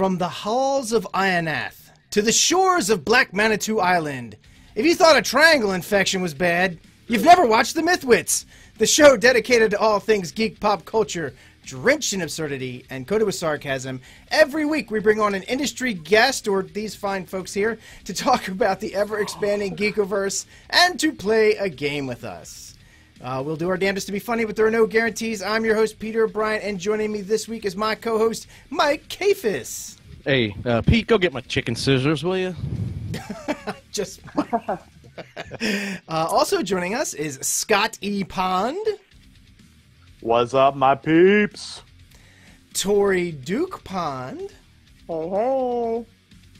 From the halls of Ionath to the shores of Black Manitou Island. If you thought a triangle infection was bad, you've never watched The Mythwits, the show dedicated to all things geek pop culture, drenched in absurdity and coated with sarcasm. Every week we bring on an industry guest or these fine folks here to talk about the ever expanding geekoverse and to play a game with us. Uh, we'll do our damnedest to be funny, but there are no guarantees. I'm your host, Peter Bryant, and joining me this week is my co host, Mike Kafis. Hey, uh, Pete, go get my chicken scissors, will you? Just uh, also joining us is Scott E. Pond, What's up, my peeps? Tori Duke Pond, Hey, hey.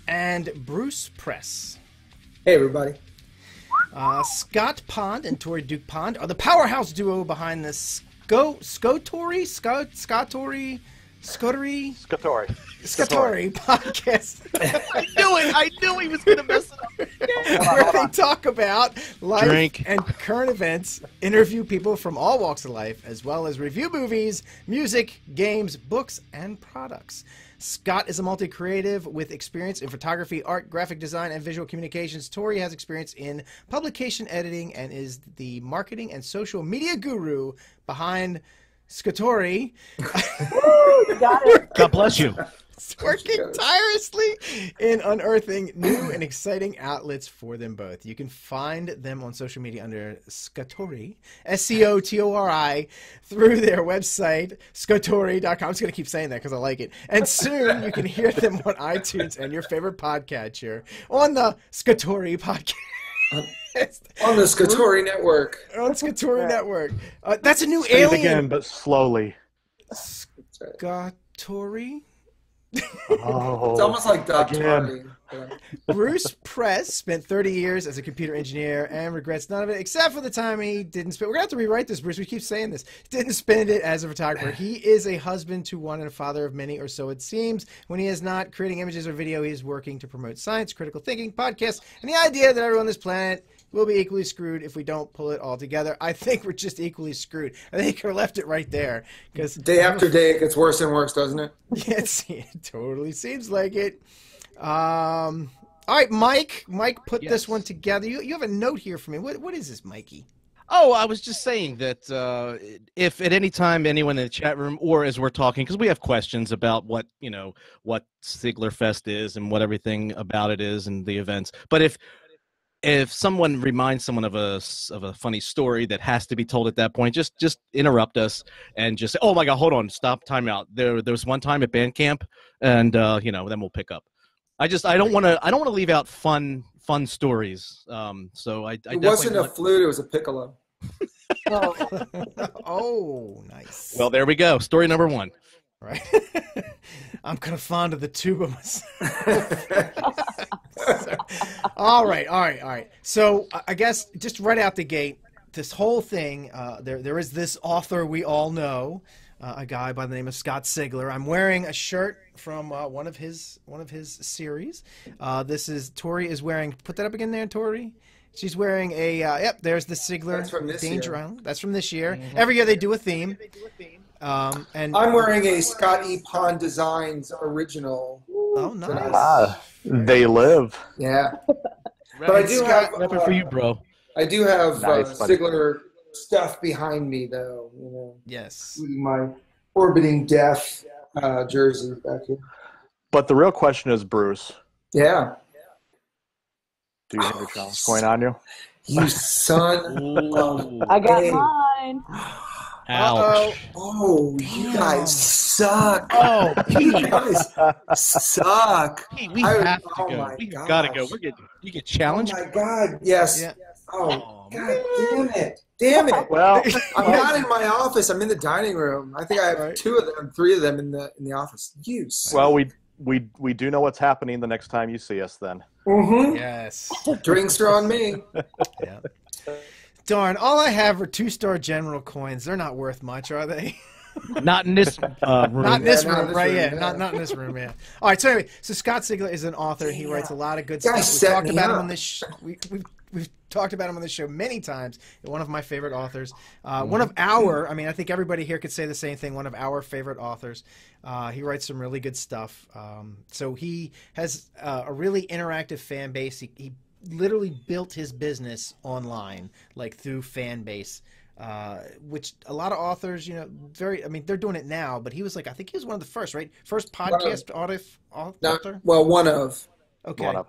and Bruce Press. Hey, everybody. Uh, Scott Pond and Tori Duke Pond are the powerhouse duo behind the Sco Scotori Scott Scottori Scotori Skatori. Scotori podcast. I knew it. I knew he was gonna mess it up. where they talk about life Drink. and current events, interview people from all walks of life, as well as review movies, music, games, books, and products. Scott is a multi creative with experience in photography, art, graphic design, and visual communications. Tori has experience in publication editing and is the marketing and social media guru behind Skatori, You got it. God bless you. working tirelessly in unearthing new and exciting outlets for them both. You can find them on social media under Scotori, S C O T O R I, through their website, skatori.com. I'm just going to keep saying that because I like it. And soon you can hear them on iTunes and your favorite podcatcher on the Scotori podcast. On the Skatori Network. on Skatori Network. Uh, that's a new Say it alien. again, but slowly. Skatori? Oh, It's almost like Doc again. Bruce Press spent 30 years as a computer engineer and regrets none of it except for the time he didn't spend. We're going to have to rewrite this, Bruce. We keep saying this. Didn't spend it as a photographer. He is a husband to one and a father of many, or so it seems. When he is not creating images or video, he is working to promote science, critical thinking, podcasts, and the idea that everyone on this planet will be equally screwed if we don't pull it all together. I think we're just equally screwed. I think we left it right there because Day after day, it gets worse and worse, doesn't it? Yes, it totally seems like it. Um, all right, Mike. Mike put this one together. You, you have a note here for me. What what is this, Mikey? Oh, I was just saying that uh, if at any time anyone in the chat room or as we're talking, because we have questions about what you know what Sigler Fest is and what everything about it is and the events, but if if someone reminds someone of a s- of a funny story that has to be told at that point, just just interrupt us and just say, "Oh my God, hold on, stop, time out." There there was one time at band camp, and uh, you know then we'll pick up. I just I don't want to I don't want to leave out fun fun stories. Um, so I, I It wasn't a want- flute, it was a piccolo. Oh, oh, nice. Well, there we go. Story number one. Right. I'm kind of fond of the tuba myself. So, all right, all right, all right. So I- guess just right out the gate, this whole thing. Uh, there, there is this author we all know, uh, a guy by the name of Scott Sigler. I'm wearing a shirt from uh, one of his one of his series. Uh, this is Tori is wearing. Put that up again there, Tori. She's wearing a. Uh, yep, there's the Sigler That's from this Danger year. Island. That's from this year. Every year they do a theme. Um, and I'm wearing a Scott E. Pond Designs original. Oh, nice. Ah, they live. Yeah. But I do Scott, have Rapping for you, bro. I do have uh, Nice, buddy. Sigler stuff behind me, though. You know, Yes. including my orbiting death uh, jersey back here. But the real question is, Bruce, Yeah. do you have your challenge going on you? You son. Ooh. I got Hey. mine. Uh-oh. Oh, you guys suck. Oh, You guys suck. Pete, we I- have to oh go. my We gotta go. We're getting you get Oh challenged. my God! Yes. Yeah. Oh, Oh, God damn it! Damn it! Well, I'm not in my office. I'm in the dining room. I think I have Right. two of them, three of them in the in the office. You. suck. well, we we we do know what's happening the next time you see us. Then hmm Yes. Drinks are on me. Yeah. Darn, all I have are two star general coins. They're not worth much, are they? Not in this uh, room. Not in this Yeah, not in room, this right? room, yeah, yeah. not not in this room, yeah. All right. So anyway, so Scott Sigler is an author. He writes a lot of good Guy stuff. We set talked me about him on this. Sh- we we've we've talked about him on the show many times. One of my favorite authors. Uh, One of our, I mean, I think everybody here could say the same thing. One of our favorite authors. Uh, he writes some really good stuff. Um, so he has uh, a really interactive fan base. He, he literally built his business online, like through fan base. Uh, which a lot of authors, you know, very. I mean, they're doing it now, but he was like, I think he was one of the first, right? First podcast author. Not, well, one of. Okay. One of.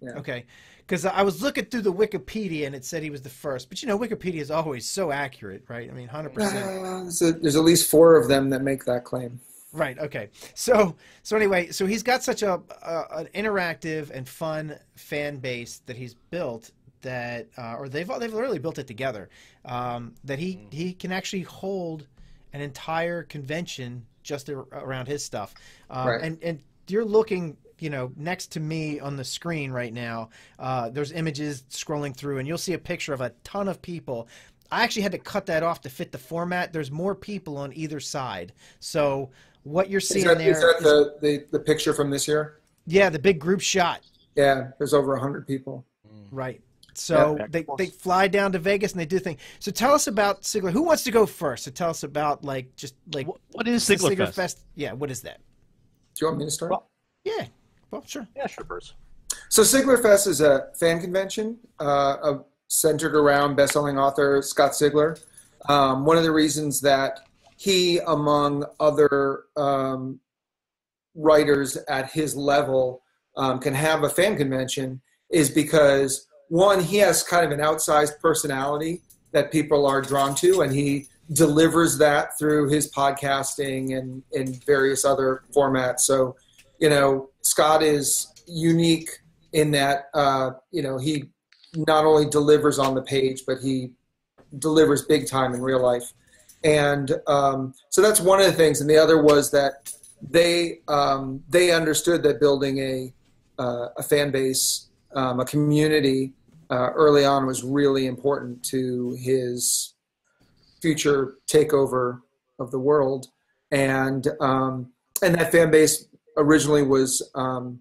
Yeah. Okay. Because I was looking through the Wikipedia and it said he was the first, but you know, Wikipedia is always so accurate, right? I mean, hundred percent. Uh, there's, a- there's at least four of them that make that claim. Right. Okay. So so anyway, so he's got such a, a an interactive and fun fan base that he's built that, uh, or they've they've literally built it together. Um, that he he can actually hold an entire convention just ar- around his stuff. Um, Right. And and you're looking. You know, next to me on the screen right now, uh, there's images scrolling through, and you'll see a picture of a ton of people. I actually had to cut that off to fit the format. There's more people on either side, so what you're Is seeing that, there, is that is- the, the, the picture from this year? yeah, the big group shot, Yeah, there's over 100 people. right? So Yeah, they, they fly down to Vegas and they do things. So tell us about Sigler. Who wants to go first? So tell us about like just like Wh- what is the Sigler Fest? Yeah, what is that? Do you want me to start? Well- Yeah, well, sure. Yeah, sure, Bruce. So Sigler Fest is a fan convention uh, centered around best-selling author Scott Sigler. Um, one of the reasons that he, among other um, writers at his level, um, can have a fan convention is because one, he has kind of an outsized personality that people are drawn to, and he delivers that through his podcasting and in various other formats. So, you know, Scott is unique in that uh, you know he not only delivers on the page, but he delivers big time in real life. And um, so that's one of the things. And the other was that they um, they understood that building a uh, a fan base, um, a community uh, early on was really important to his future takeover of the world. And um, and that fan base originally was um,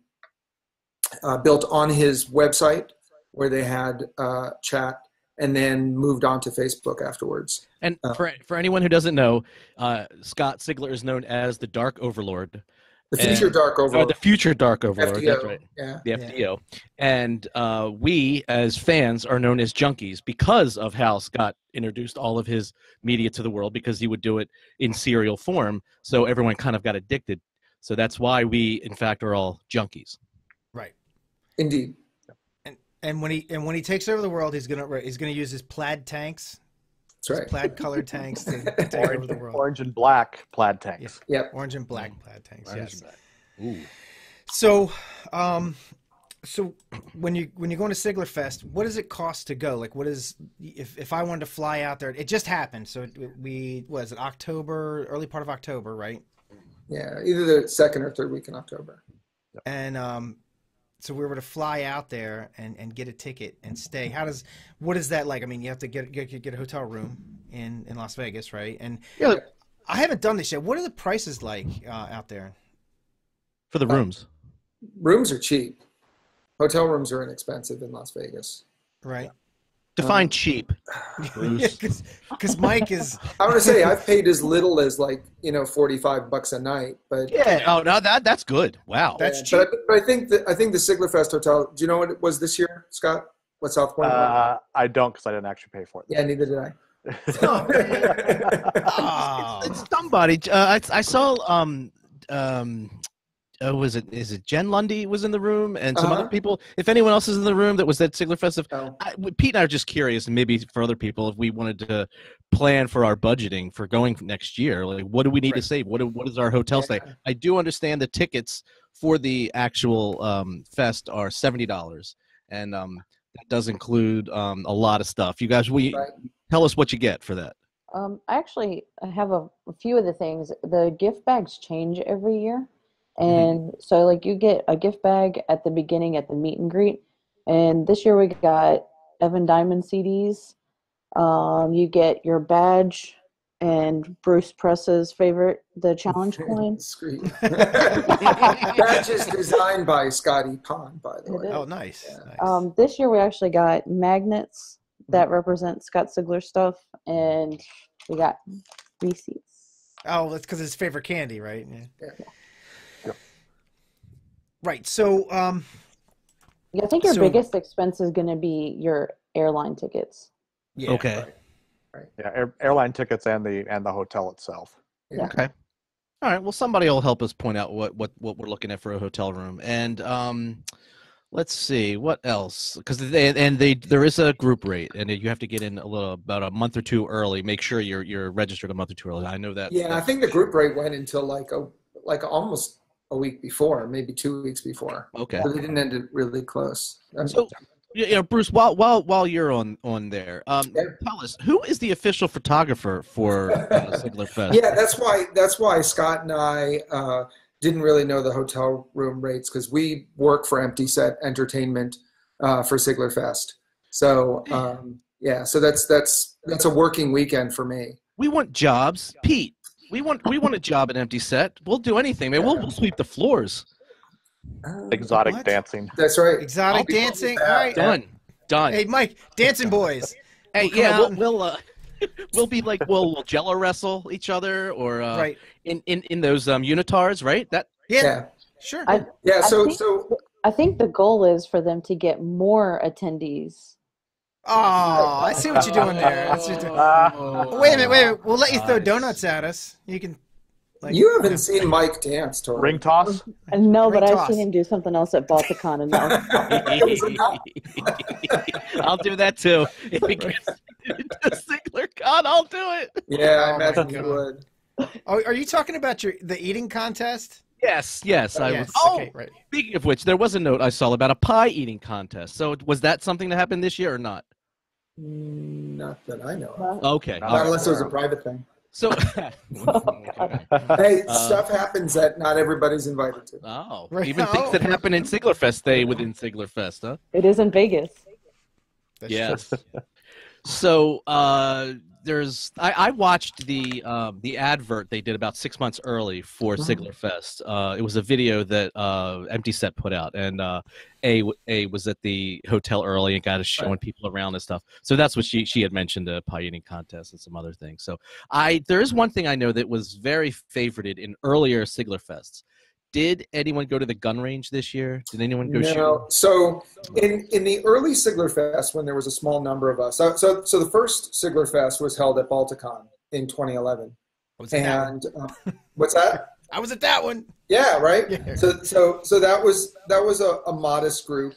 uh, built on his website where they had uh, chat and then moved on to Facebook afterwards. And Uh, for for anyone who doesn't know, uh, Scott Sigler is known as the Dark Overlord, The future And- dark or overlord. the future Dark Overlord. FDO. That's right. Yeah. the Yeah. FDO. And uh, we, as fans, are known as junkies because of how Scott introduced all of his media to the world because he would do it in serial form. So everyone kind of got addicted. So that's why we, in fact, are all junkies. Right. Indeed. And when he and when he takes over the world, he's gonna he's gonna use his plaid tanks, That's right. plaid colored tanks to take over Orange, the world. orange and black plaid tanks. Yep. Orange and black plaid tanks. Orange Yes. Ooh. So, um, so when you when you go into Sigler Fest, what does it cost to go? Like, what is if if I wanted to fly out there? It just happened. So it, we was it October, early part of October, right? Yeah. Either the second or third week in October. And um, so we were to fly out there and, and get a ticket and stay. How does what is that like? I mean, you have to get get, get a hotel room in in Las Vegas, right? And Yeah, I haven't done this yet. What are the prices like uh, out there? for the rooms. Rooms are cheap. Hotel rooms are inexpensive in Las Vegas. Right? Define cheap. Bruce. Because Mike is I want to say I've paid as little as like you know forty five bucks a night, but Yeah. Oh, no, that that's good. Wow. That's but, I, but I think that I think the Sigler Fest Hotel. Do you know what it was this year, Scott? What South Point? Uh, I don't because I didn't actually pay for it. yeah, neither did I. oh, it's somebody. Uh, I, I saw. Um, um, uh, was it? Is it Jen Lundy was in the room and some Uh-huh. other people? If anyone else is in the room that was at Sigler Fest, Oh. I, Pete and I are just curious, and maybe for other people, if we wanted to plan for our budgeting for going next year, like what do we need Right. to save? What do, what is our hotel stay? Yeah. I do understand the tickets for the actual um, fest are seventy dollars, and um, that does include um, a lot of stuff. You guys, we Right. tell us what you get for that. Um, I actually have a, a few of the things. The gift bags change every year. And so, like, you get a gift bag at the beginning at the meet and greet. And this year we got Evan Diamond CDs. Um, you get your badge and Bruce Press's favorite, the challenge coin. Screw you. Badge is designed by Scotty Pond, by the It way. is. Oh, nice. nice. Um, this year we actually got magnets that represent Scott Sigler stuff, and we got Reese's. oh, that's because his favorite candy, right? Yeah. Yeah. Yep. Right. So, um, Yeah, I think your So- biggest expense is going to be your airline tickets. yeah. Okay. Right. Yeah, air, airline tickets and the and the hotel itself. Yeah. Okay. All right. Well, somebody will help us point out what what what we're looking at for a hotel room, and um, let's see what else because they and they there is a group rate, and you have to get in a little about a month or two early. Make sure you're you're registered a month or two early. I know that. Yeah, I think the group rate went until like a like almost a week before, maybe two weeks before. Okay. So they didn't end it really close. So, you know, Bruce, while while while you're on on there, um, Yeah. tell us who is the official photographer for uh, Sigler Fest? yeah, that's why that's why Scott and I uh, didn't really know the hotel room rates because we work for Empty Set Entertainment uh, for Sigler Fest. So um, yeah, so that's that's that's a working weekend for me. We want jobs, Pete. We want we want a job at Empty Set. We'll do anything, man. We'll, we'll sweep the floors. Uh, Exotic What? dancing. That's right. Exotic I'll be cool dancing. with All that. right. Done, done. Hey, Mike, dancing boys. Hey, We'll yeah, we'll we'll, uh, we'll be like we'll, we'll Jello wrestle each other or uh, right. in, in in those um unitards, right? That Yeah. Yeah, Sure. I- yeah. I So think- so I think the goal is for them to get more attendees. Oh, I see what you're doing there. I what you're doing. Wait a minute. Wait. a minute. We'll let you throw donuts at us. You can. Like, you haven't seen Mike dance, Tori. Ring toss. And no, but Ring I've seen him do something else at Balticon enough. It. I'll do that too. If it gets to Sigler Con, I'll do it. Yeah, I Oh my imagine you would. Oh, are you talking about your the eating contest? Yes, yes. I yes. was. Oh, Okay. Right. speaking of which, there was a note I saw about a pie eating contest. So was that something that happened this year or not? Mm, Not that I know. of. Okay. Not all Not right. unless it was a private thing. So. Hey, Uh, stuff happens that not everybody's invited to. Oh, Right. even things Oh. that happen in Siglerfest stay within Siglerfest, huh? it is in Vegas. That's yes. so uh, there's I, I watched the um, the advert they did about six months early for Mhm. Siglerfest. Uh, it was a video that uh, Empty Set put out, and uh, a a was at the hotel early and got us showing people around and stuff. So that's what she she had mentioned a pie eating contest and some other things. So I there is one thing I know that was very favorited in earlier Siglerfests. Did anyone go to the gun range this year? Did anyone go shoot? No. So in in the early Sigler Fest, when there was a small number of us, so so, so the first Sigler Fest was held at Balticon in 2011, I was at that one. and uh, what's that? I was at that one. Yeah, right. Yeah. So so so that was that was a, a modest group,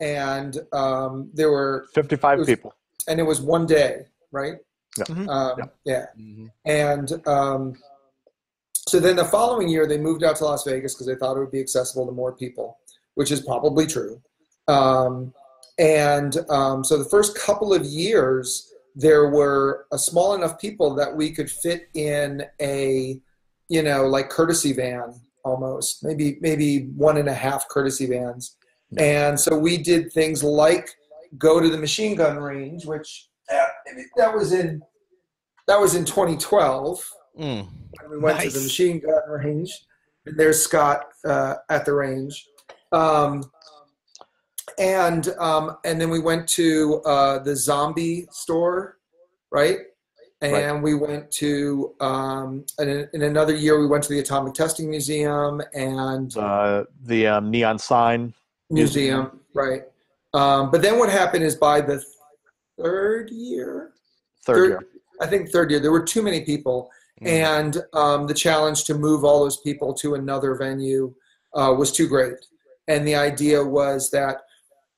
and um, there were Fifty-five was- people. and it was one day, right? Yeah. Mhm. Um, Yeah. yeah. Mhm. And um, so then the following year, they moved out to Las Vegas because they thought it would be accessible to more people, which is probably true. Um, and um, so the first couple of years, there were a small enough people that we could fit in a, you know, like courtesy van almost, maybe maybe one and a half courtesy vans. And so we did things like go to the machine gun range, which uh, that was in that was in 2012 Mm. when we went to the machine gun range. And there's Scott uh, at the range. Um, and um, and then we went to uh, the zombie store, right? And we went to um, and in, in another year we went to the Atomic Testing Museum and Uh, the um, neon sign. museum, right? Um, but then what happened is by the third year, Third Third- year. I think third year, there were too many people, Mm. and um, the challenge to move all those people to another venue uh, was too great. And the idea was that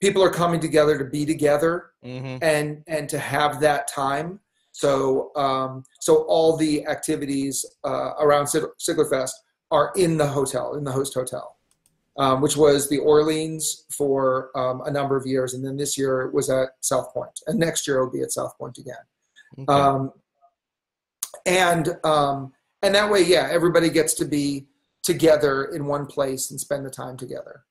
people are coming together to be together Mhm. and and to have that time. So um, so all the activities uh, around Sig- Siglerfest are in the hotel, in the host hotel, um, which was the Orleans for um, a number of years, and then this year it was at South Point, and next year it'll be at South Point again. Okay. And um, and that way, yeah, everybody gets to be together in one place and spend the time together.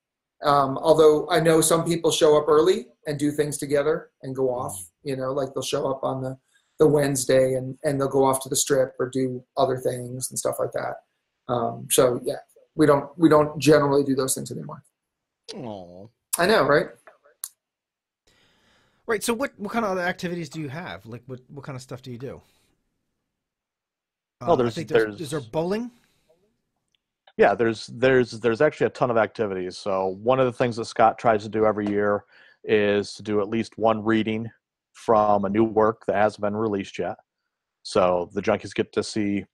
Um, although I know some people show up early and do things together and go off. You know, like they'll show up on the the Wednesday, and and they'll go off to the strip or do other things and stuff like that. Um, so yeah, we don't we don't generally do those things anymore. Aw. I know, right? Right. So what what kind of other activities do you have? Like what what kind of stuff do you do? Well, Uh, I there's- think there's, there's- is there bowling? Yeah, there's there's there's actually a ton of activities. So one of the things that Scott tries to do every year is to do at least one reading from a new work that hasn't been released yet. So the junkies get to see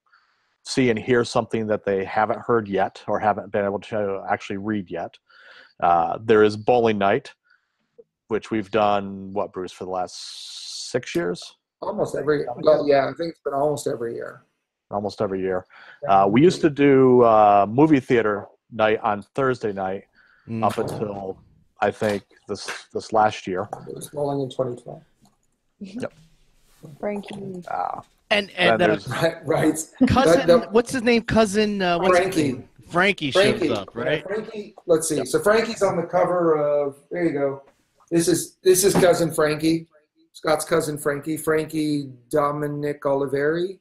see and hear something that they haven't heard yet or haven't been able to actually read yet. Uh, there is bowling night, which we've done what Bruce for the last six years, Almost every well, yeah, I think it's been almost every year. Almost every year. Uh, we used to do uh, movie theater night on Thursday night Mm. up until I think this this last year. It was rolling in 2012. Yep. Frankie. Uh, And and and uh, Right, right. cousin, that- that- what's his name? Cousin, uh, what's his Frankie. name? Frankie shows Frankie, up, right? yeah, Frankie. Let's see. So Frankie's on the cover of. There you go. This is this is cousin Frankie, Scott's cousin Frankie, Frankie Dominic Oliveri,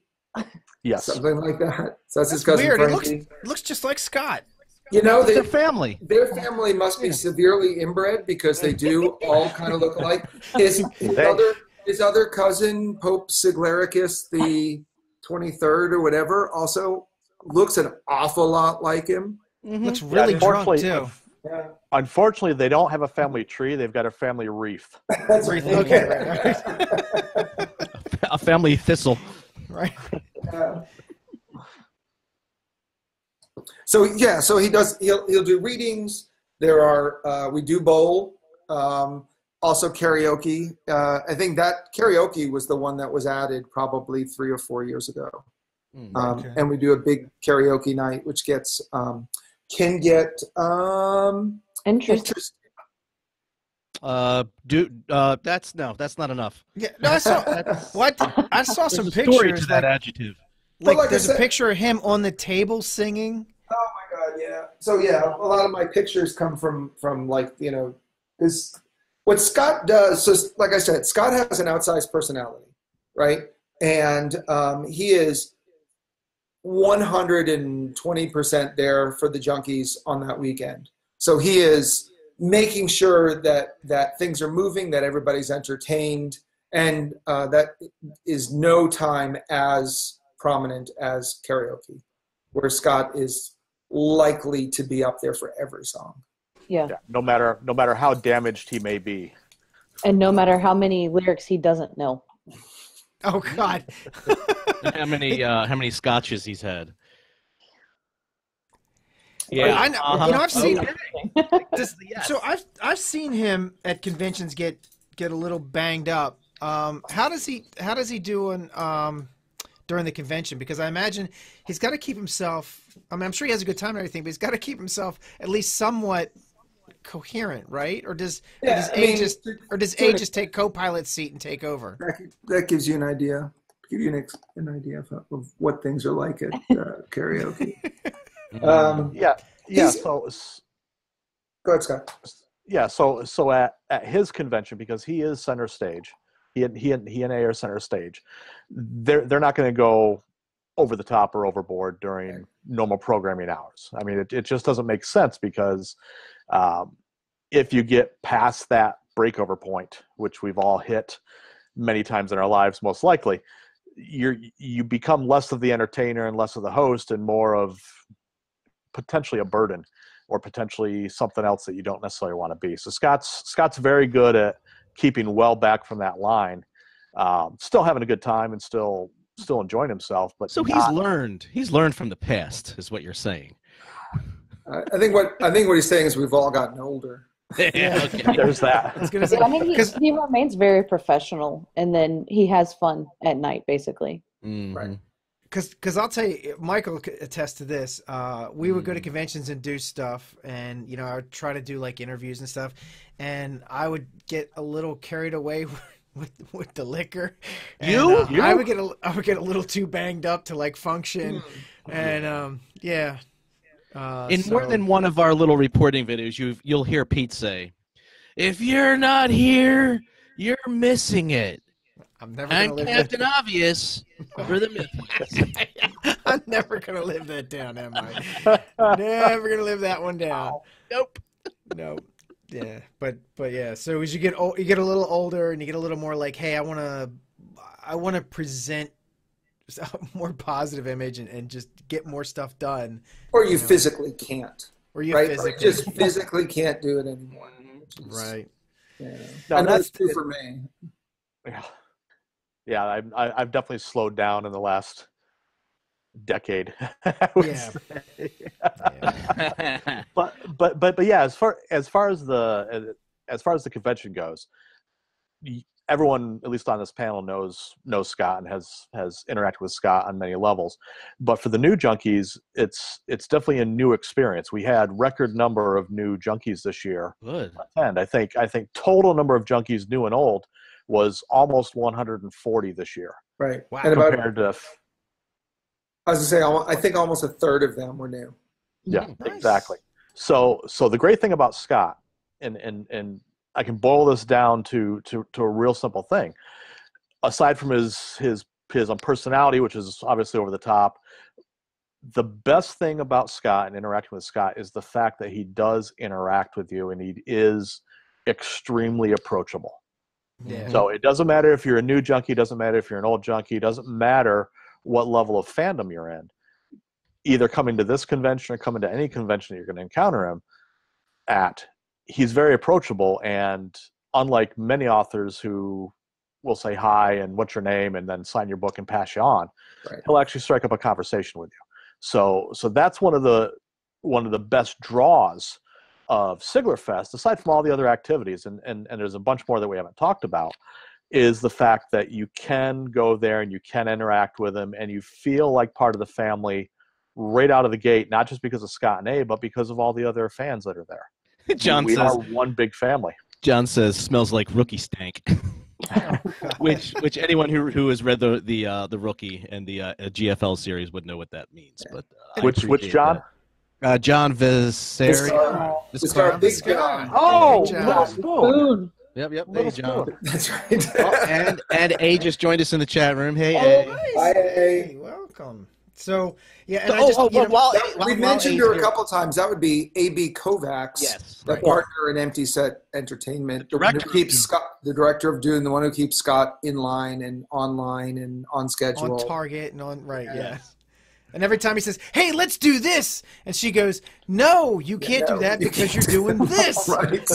yes, something like that. So that's, his cousin weird. It looks Frankie. it looks just like Scott. You know, they, their family. their family must be severely inbred because they do all kind of look alike. His, his They- other his other cousin Pope Siglaricus the twenty third or whatever also looks an awful lot like him. Mhm. Looks really drunk unfortunately- too. Yeah, unfortunately they don't have a family tree. They've got a family wreath. that's Wreath, right. okay, right, A family thistle. right. Yeah. So yeah, so he does. He'll he'll do readings. There are uh, we do bowl. Um, also karaoke. Uh, I think that karaoke was the one that was added probably three or four years ago. Mm. Um, And we do a big karaoke night, which gets um, can get um, Interesting. interest. Uh, do uh, that's no, that's not enough. Yeah, no, I saw. What I saw some there's a story pictures. to that Like, adjective. Like like I there's a picture of him on the table singing. Oh my god, yeah. So yeah, a lot of my pictures come from from like you know, is what Scott does. So like I said, Scott has an outsized personality, right? And um, he is 120% there for the junkies on that weekend. So he is making sure that that things are moving, that everybody's entertained, and uh, that is no time as prominent as karaoke, where Scott is likely to be up there for every song. Yeah. Yeah, no matter no matter how damaged he may be. And no matter how many lyrics he doesn't know. Oh God. how many uh, how many scotches he's had? I know. uh-huh. You know, I've seen. Okay. Does- So I've I've seen him at conventions get get a little banged up. Um, how does he how does he do in, um, during the convention? Because I imagine he's got to keep himself. I mean, I'm sure he has a good time and everything, but he's got to keep himself at least somewhat coherent, right? Or does or Yeah, does I A mean, just or does to A just take co-pilot's seat and take over? That, that gives you an idea. Give you an, an idea of, of what things are like at uh, karaoke. Um, Yeah, yeah. So go ahead, Scott. yeah, so so at at his convention because he is center stage. He and he and he and A are center stage. They're they're not going to go over the top or overboard during Right. normal programming hours. I mean, it, it just doesn't make sense because um, if you get past that breakover point, which we've all hit many times in our lives, most likely, you're you become less of the entertainer and less of the host and more of potentially a burden or potentially something else that you don't necessarily want to be. So Scott's Scott's very good at keeping well back from that line, um, still having a good time and still still enjoying himself. But So he's learned. He's learned from the past, is what you're saying. I think what I think what he's saying is we've all gotten older. yeah. Okay. there's that. I was say Yeah, I mean, he, 'cause- he remains very professional, and then he has fun at night, basically. Mhm. Right. Because because I'll tell you, Michael attests to this. Uh, we would go to Mm. conventions and do stuff, and you know, I would try to do like interviews and stuff, and I would get a little carried away with with the liquor. And, You? uh, You? I would get a I would get a little too banged up to like function, and um, yeah. Uh, In more than one of our little reporting videos, you you'll hear Pete say, "If you're not here, you're missing it." I'm never I'm gonna live Captain Obvious for the Mythwits. I'm never gonna live that down, am I? never gonna live that one down. Nope. Nope. Yeah, but but yeah. So as you get old, you get a little older, and you get a little more like, hey, I want to, I want to present a more positive image and, and just get more stuff done. Or you Yeah. physically can't, Or you right? Or you physically, just physically can't do it anymore. which is- right? Yeah. No, I that's that's true for me. yeah, yeah. I've I- I've definitely slowed down in the last decade. Yeah. Yeah. but but but but yeah, as far as far as the as far as the convention goes, everyone at least on this panel knows knows Scott and has has interacted with Scott on many levels. But for the new junkies, it's it's definitely a new experience. We had record number of new junkies this year, Good. and I think I think total number of junkies, new and old, was almost 140 this year Right. Wow. And about, compared to I was gonna say, I think almost a third of them were new. Yeah, Nice. exactly. So so the great thing about Scott, and and and I can boil this down to to to a real simple thing. Aside from his his his um, personality, which is obviously over the top, the best thing about Scott and interacting with Scott is the fact that he does interact with you, and he is extremely approachable. Yeah. So it doesn't matter if you're a new junkie, doesn't matter if you're an old junkie, doesn't matter what level of fandom you're in. Either coming to this convention or coming to any convention that you're going to encounter him at, he's very approachable. And unlike many authors who will say hi and what's your name and then sign your book and pass you on, Right. he'll actually strike up a conversation with you. So so that's one of the one of the best draws of Siglerfest, aside from all the other activities, and, and, and there's a bunch more that we haven't talked about, is the fact that you can go there and you can interact with them and you feel like part of the family right out of the gate, not just because of Scott and A, but because of all the other fans that are there. John we says. are one big family. John says smells like rookie stank. which which anyone who who has read the the uh, the rookie and the uh, GFL series would know what that means. But uh, Which which John? that. Uh, John Viseri. Viscara. Viscara. Big John. Oh, Good. Little Spoon. Spoon. Yep, yep. Hey, John. Spoon. That's right. Oh, and and A just joined us in the chat room. Hey, Oh, A. nice. Hi, Hey, welcome. So yeah, and I oh, just, oh, you know, while, That- while- we mentioned A's her a couple times. That would be AB Kovacs, Yes. the right. partner in Empty Set Entertainment, the, one who director of keeps Scott, the director of Dune, the one who keeps Scott in line and online and on schedule. on target and on right, Yeah. yeah. And every time he says, "Hey, let's do this," and she goes, "No, you can't no, do that you because you're doing this." right.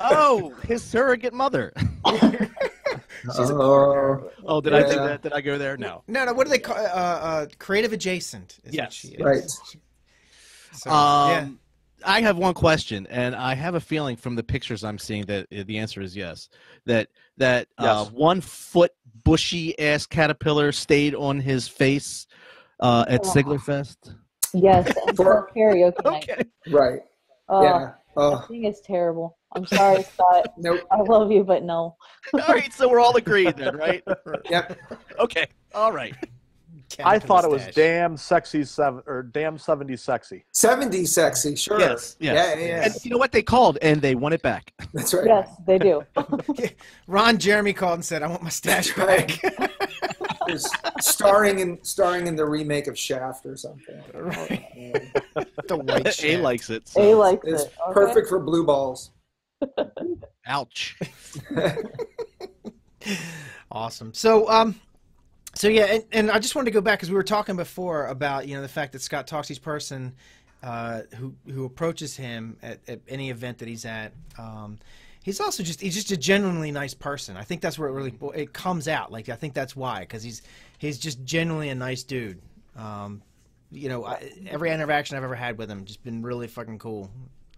Oh, his surrogate mother. She's a Oh, Oh, did I do that? Did I go there? No. No, no. What do they call? Uh, uh, creative adjacent. Is Yes. she is. Right. So, Um, yeah. I have one question, and I have a feeling from the pictures I'm seeing that uh, the answer is yes. That that uh, Yes. one foot bushy ass caterpillar stayed on his face uh, at Oh. Siglerfest. Yes, and For- for karaoke night. Okay. right. Oh, yeah. that Oh, thing is terrible. I'm sorry, Scott. nope. I love you, but no. all right, so we're all agreed then, right? Yep. Okay. All right. I thought it was damn sexy seven or damn 70 sexy. 70 sexy, sure. Yes. yes. Yeah, yeah, yeah. And you know what they called, and they won it back. That's right. Yes, they do. Ron Jeremy called and said, "I want my stash back." It's starring in starring in the remake of Shaft or something. Right. the white A shit. likes it. So. A likes It's it. Okay? perfect for blue balls. Ouch. Awesome. So, um, so yeah, and, and I just wanted to go back because we were talking before about you know the fact that Scott Toxey's person uh, who who approaches him at, at any event that he's at. Um, he's also just he's just a genuinely nice person. I think that's where it really it comes out. Like I think that's why because he's he's just genuinely a nice dude. Um, you know, I, every interaction I've ever had with him just been really fucking cool.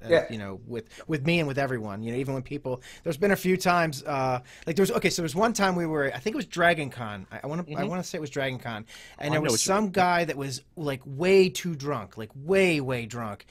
Uh, Yeah. You know, with with me and with everyone. You know, even when people. There's been a few times. Uh, like there was okay. So there was one time we were. I think it was Dragon Con. I want to. I want to say it was Dragon Con, and I there was what you some guy that was like way too drunk, like way way drunk,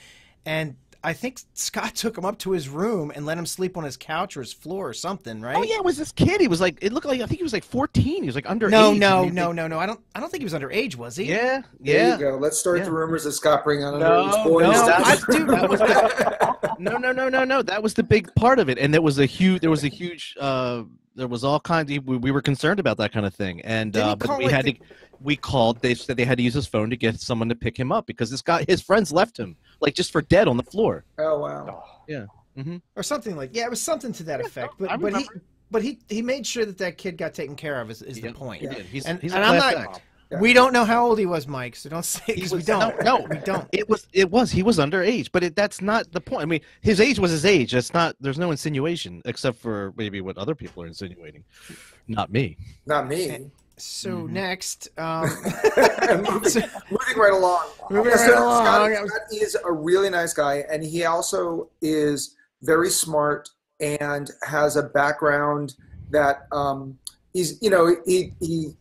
and. I think Scott took him up to his room and let him sleep on his couch or his floor or something, right? Oh yeah, it was this kid. He was like, it looked like I think he was like 14. He was like under. No, no, I mean, no, no, no. I don't. I don't think he was underage, was he? Yeah, There yeah. you go. Let's start Yeah. the rumors of Scott bringing on No, underage boys. no, I- that was- dude, that was No, no, no, no, no. That was the big part of it, and there was a huge, there was a huge uh, there was all kinds. Of, we, we were concerned about that kind of thing, and uh, but we like, had the- to. We called. They said they had to use his phone to get someone to pick him up because this guy, his friends left him like just for dead on the floor. Oh wow. Oh. Yeah. Mm-hmm. Or something like yeah, it was something to that effect. But I but he but he he made sure that that kid got taken care of. Is, is Yeah, the point? He did. He's, And- he's and a I'm not- act. Yeah. We don't know how old he was, Mike. So don't say He because we don't. no, no. we don't. It was. It was. He was underage, but it, that's not the point. I mean, his age was his age. That's not. There's no insinuation except for maybe what other people are insinuating. Not me. Not me. So Mhm. next, um, so- moving right along. Moving right so along. Scott, Scott is a really nice guy, and he also is very smart and has a background that um, he's, you know, he he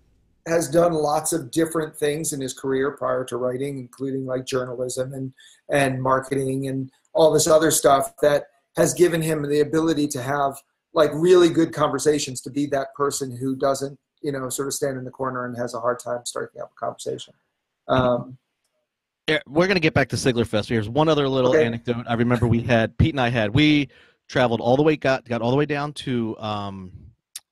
has done lots of different things in his career prior to writing, including like journalism and and marketing and all this other stuff that has given him the ability to have like really good conversations to be that person who doesn't you know sort of stand in the corner and has a hard time striking up a conversation um, Yeah, we're gonna get back to Sigler Fest. Here's one other little Okay. anecdote. I remember we had Pete and I had we traveled all the way got got all the way down to um,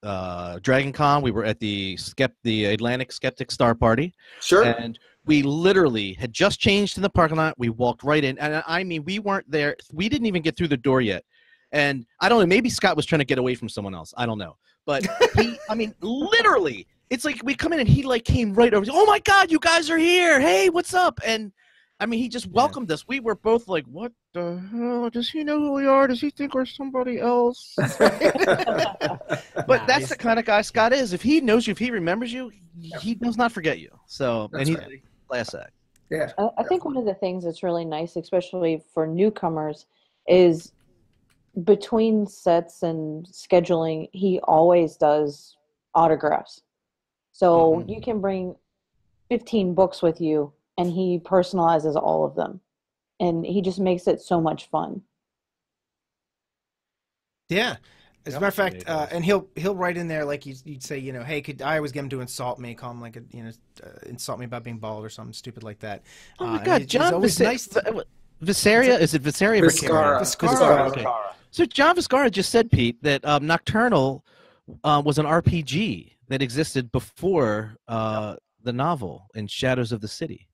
uh, Dragon Con. We were at the Skept the Atlantic Skeptic Star Party, sure and we literally had just changed in the parking lot. We walked right in, and I mean, we weren't there. We didn't even get through the door yet. And I don't know. Maybe Scott was trying to get away from someone else. I don't know. But he, I mean, literally, it's like we come in and he like came right over. Oh my God, you guys are here! Hey, what's up? And I mean, he just welcomed us. We were both like, "What the hell? Does he know who we are? Does he think we're somebody else?" But Nah, that's the kind of guy Scott is. If he knows you, if he remembers you, he does not forget you. So, That's and he's right. a class act. yeah I, I think one of the things that's really nice, especially for newcomers, is between sets and scheduling, he always does autographs. So Mhm. you can bring 15 books with you, and he personalizes all of them. And he just makes it so much fun. Yeah. As a Yep. matter of fact, uh, and he'll he'll write in there like you'd, you'd say, you know, hey, could I always get him to insult me, call him like a, you know, uh, insult me about being bald or something stupid like that. Oh Uh, my and God, he's- he's John always nice to- V- Visaria? Is it Visaria? or Viscara. Vicaria? Viscara. Okay. So John Viscara just said, Pete, that um, Nocturnal uh, was an RPG that existed before uh, the novel in Shadows of the City.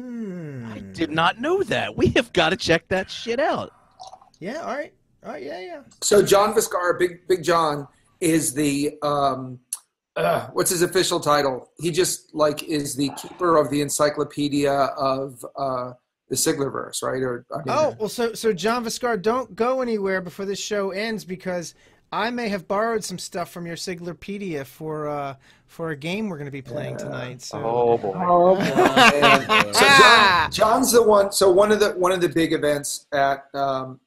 Hmm. I did not know that. We have got to check that shit out. Yeah. All right. All right. Yeah. Yeah. so john viscar big big john is the um, uh, what's his official title he just like is the keeper of the encyclopedia of uh, the siglerverse right or I mean, Oh well, so so John Viscar, don't go anywhere before this show ends because I may have borrowed some stuff from your Siglerpedia for uh for a game we're going to be playing tonight. So. Oh boy. Oh, And so John, John's the one. So one of the one of the big events at um,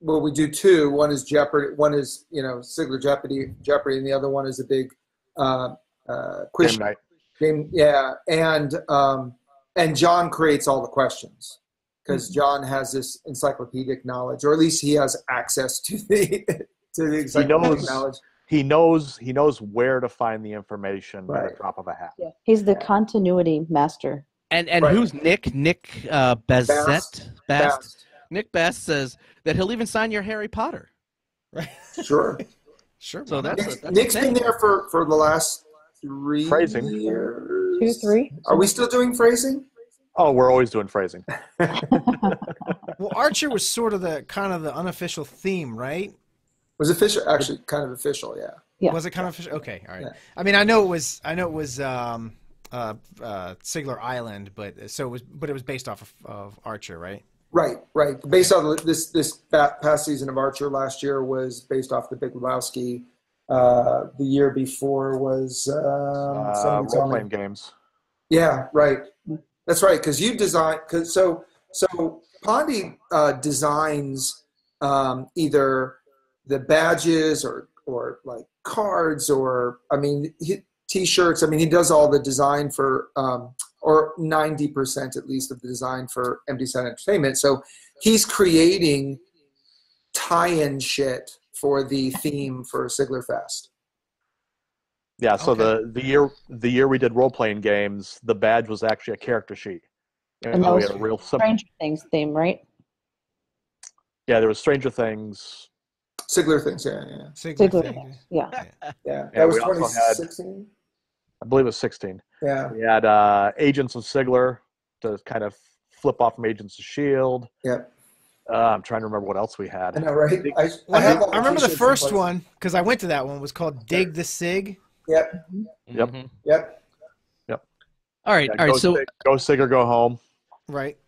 well, we do two. One is Jeopardy. One is you know Sigler Jeopardy, Jeopardy, and the other one is a big uh, uh, quiz Game night. game. Yeah, and um, and John creates all the questions because John has this encyclopedic knowledge, or at least he has access to the to the encyclopedic knows- knowledge. He knows he knows where to find the information at Right. a drop of a hat. yeah. He's the continuity master. And and Right. who's Nick? Nick uh, Bazette? Bast. Bast. Fast. Nick Bast says that he'll even sign your Harry Potter. Right. Sure. Sure. So that's Nick's, a, that's Nick's a been there for for the last three Phrasing. years. Two, three. Are we still doing phrasing? Oh, we're always doing phrasing. well, Archer was sort of the kind of the unofficial theme, right? Was official, actually, kind of official, yeah. Yeah. Was it kind of official? Okay, all right. Yeah. I mean, I know it was. I know it was um, uh, uh, Sigler Island, but so it was. But it was based off of, of Archer, right? Right, right. Based on this this past season of Archer last year was based off the Big Lebowski. Uh, the year before was um, Uh, role playing games. Yeah, right. That's right. Because you design. Cause so so Pondy uh, designs um, either the badges or or like cards or I mean he, t-shirts. I mean he does all the design for um, or ninety percent at least of the design for Empty Set Entertainment. So he's creating tie-in shit for the theme for Sigler Fest. Yeah, so Okay. the the year the year we did role playing games, the badge was actually a character sheet. And And that we was had a real simple. Stranger Things theme, right? Yeah, there was Stranger Things. Sigler things. Yeah, yeah, Sigler Sigler thing. things, Yeah. yeah. Yeah, That was we had- 2016. I believe it was 16. Yeah, We had uh, Agents of Sigler to kind of flip off from Agents of Shield. yeah. Uh, I'm trying to remember what else we had. I know, right? I, Well, I, have all I remember the first one because I went to that one. was called Dig the Sig. Yep, Yep. Mhm. yep. All right, Yeah, all go. So Sig, go Sig or go home. Right.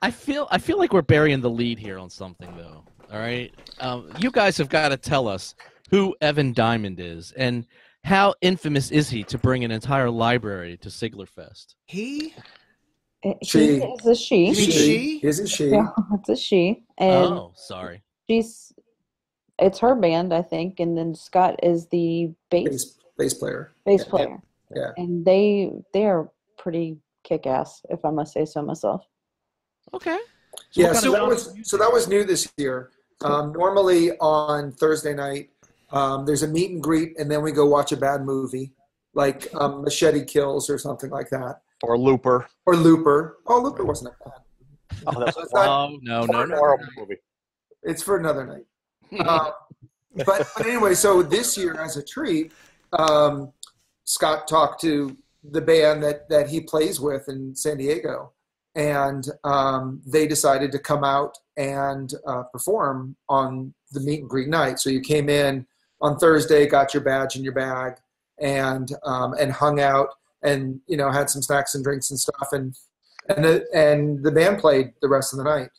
I feel I feel like we're burying the lead here on something though. All right, um, you guys have got to tell us who Evan Diamond is and how infamous is he to bring an entire library to Sigler Fest? He. It- She. Is a she. You she? Isn't she? Yeah, it's a she, and oh, sorry. she's. It's her band, I think, and then Scott is the bass Bass, bass player. bass yeah, player, Yeah. and they they are pretty kick ass, if I must say so myself. Okay. Yeah, so that was so that was new this year. Um, normally on Thursday night, um, there's a meet and greet, and then we go watch a bad movie, like um, Machete Kills or something like that, Or Looper. or Looper. Oh, Looper wasn't that bad. Oh, that's It's not- Oh no no a no. horrible movie. It's for another night. Um, but, but anyway, so this year, as a treat, um, Scott talked to the band that that he plays with in San Diego, and um, they decided to come out and uh, perform on the meet and greet night. So you came in on Thursday, got your badge in your bag, and um, and hung out, and you know had some snacks and drinks and stuff, and and the, and the band played the rest of the night.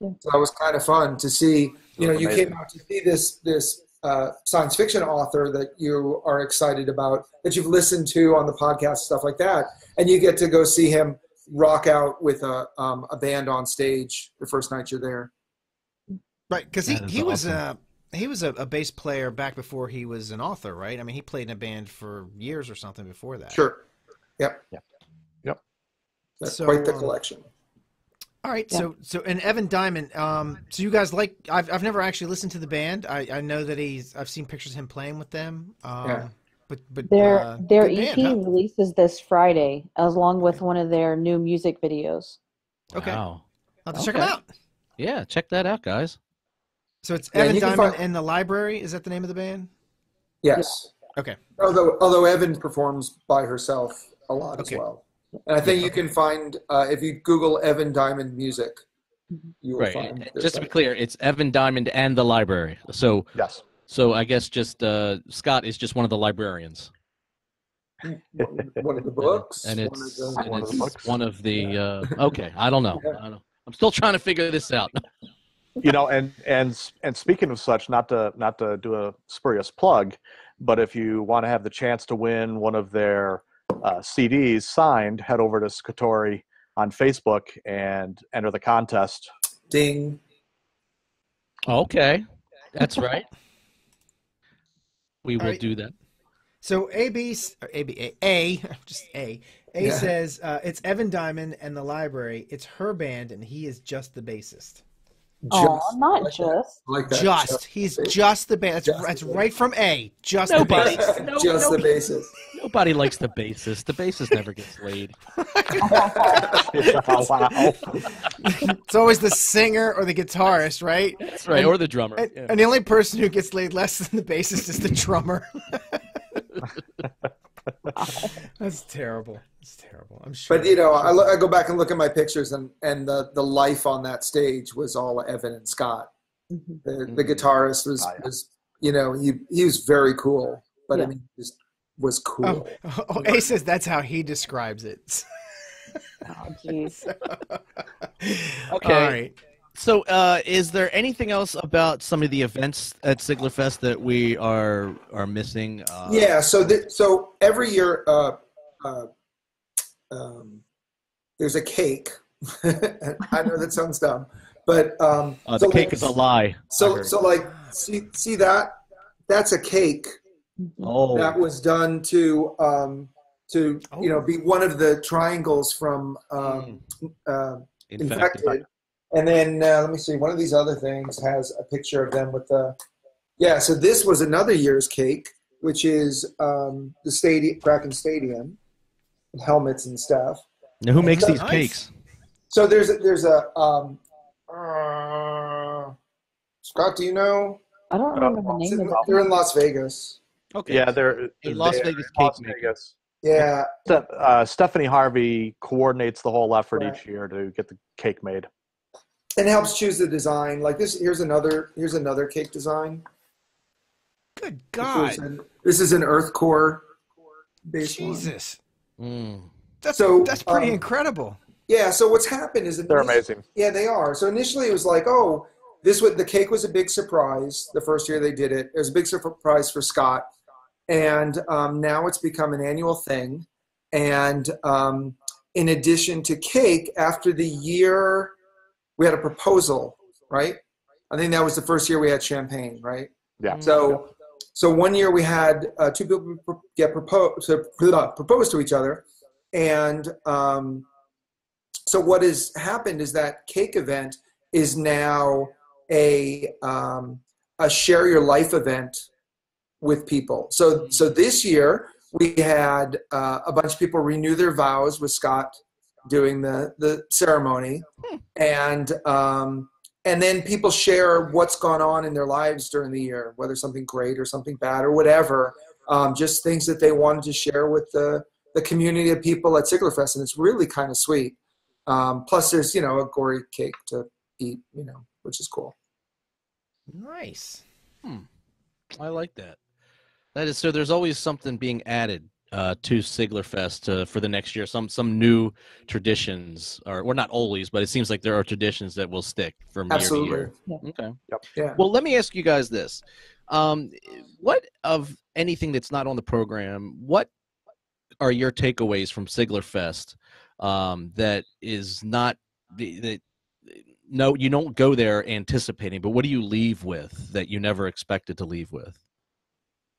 Yeah. So that was kind of fun to see. You know, you Amazing. came out to see this this uh, science fiction author that you are excited about, that you've listened to on the podcast, stuff like that, and you get to go see him rock out with a um, a band on stage the first night you're there. Right, because he, That is he was awesome. a he was a, a bass player back before he was an author, right? I mean, he played in a band for years or something before that. Sure. Yep. Yep. Yep. That's So, quite the um, collection. All right, Yeah. so so and Evan Diamond. Um, so you guys like? I've I've never actually listened to the band. I, I know that he's. I've seen pictures of him playing with them. Um, Yeah. But but Their uh, their EP band, huh? releases this Friday, as along with one of their new music videos. Okay. Wow. I'll have to check him Okay. out. Yeah, check that out, guys. So it's Yeah, Evan you can Diamond find- and the Library. Is that the name of the band? Yes. Okay. Although although Evan performs by herself a lot Okay. as well, and I think you can find uh, if you Google Evan Diamond music, you will Right. find. their Just to be clear, it's Evan Diamond and the library. So Yes. so I guess just uh, Scott is just one of the librarians. one of the books, and one it's, of the- One of the books. one of the uh, okay i don't know i don't know i'm still trying to figure this out you know and and and speaking of such not to not to do a spurious plug but if you want to have the chance to win one of their uh, cds signed head over to ScoTori on facebook and enter the contest ding. okay that's right we will Alright. do that So AB or AB A, A just A A Yeah. says uh, it's Evan Diamond and the Library. It's her band, and he is just the bassist. Oh, Just not like just. I like that. Just he's just the bass. That's, that's right from A. Just Nobody- the bassist. No, just no. the basis. nobody likes the bassist the bassist never gets laid wow It's always the singer or the guitarist, right? that's right or the drummer And, yeah. and the only person who gets laid less than the bassist is the drummer. That's terrible. It's terrible. I'm sure. But you know, I, lo- I go back and look at my pictures, and and the the life on that stage was all Evan and Scott. Mhm. The, the guitarist was Oh, yeah. was you know he he was very cool, but I mean just was cool. Oh, oh, A says that's how he describes it. Oh, jeez. Okay. All right. So uh, is there anything else about some of the events at sigler fest that we are are missing uh, Yeah. So th- so every year, uh, uh, um, there's a cake. I know that sounds dumb, but um, uh, the so cake like- is a lie So so like see see that that's a cake oh that was done to um, to you know be one of the triangles from um, uh, infected. infected. And then uh, let me see. One of these other things has a picture of them with the. Yeah, so this was another year's cake, which is um, the stadium, Kraken Stadium, helmets and stuff. now who makes these Nice. cakes So there's a, there's a um, uh, Scott. Do you know? I don't remember the It's name in- of it. they're in Las Vegas. Okay. Yeah, they're A Las they're Vegas in cake Las. Vegas. Yeah, uh, Stephanie Harvey coordinates the whole effort Right. each year to get the cake made. And helps choose the design. Like this, here's another here's another cake design. Good God. is an, this is an earth core based. Jesus. Mm. That's, So, that's pretty um, incredible. Yeah. So what's happened is They're amazing. Yeah, they are. So initially it was like, oh, this was the cake was a big surprise the first year they did it. It was a big surprise for Scott, and um, now it's become an annual thing. And um, in addition to cake, after the year, we had a proposal, right? I think that was the first year we had champagne, right? Yeah. So, so one year we had uh, two people get proposed to propose to each other, and um, so what has happened is that cake event is now a um, a share your life event with people. So so this year we had uh, a bunch of people renew their vows with Scott doing the the ceremony, and um, and then people share what's gone on in their lives during the year, whether something great or something bad or whatever, um, just things that they wanted to share with the the community of people at Siglerfest, and it's really kind of sweet. Um, plus, there's you know a gory cake to eat, you know, which is cool. Nice. I like that. That is so. There's always something being added uh, to Siglerfest uh, for the next year. Some some new traditions, or well, not always, but it seems like there are traditions that will stick from Absolutely, year to year. Okay. yeah. Well, let me ask you guys this: um, What of anything that's not on the program? What are your takeaways from Siglerfest um, that is not the, the no, you don't go there anticipating, but what do you leave with that you never expected to leave with?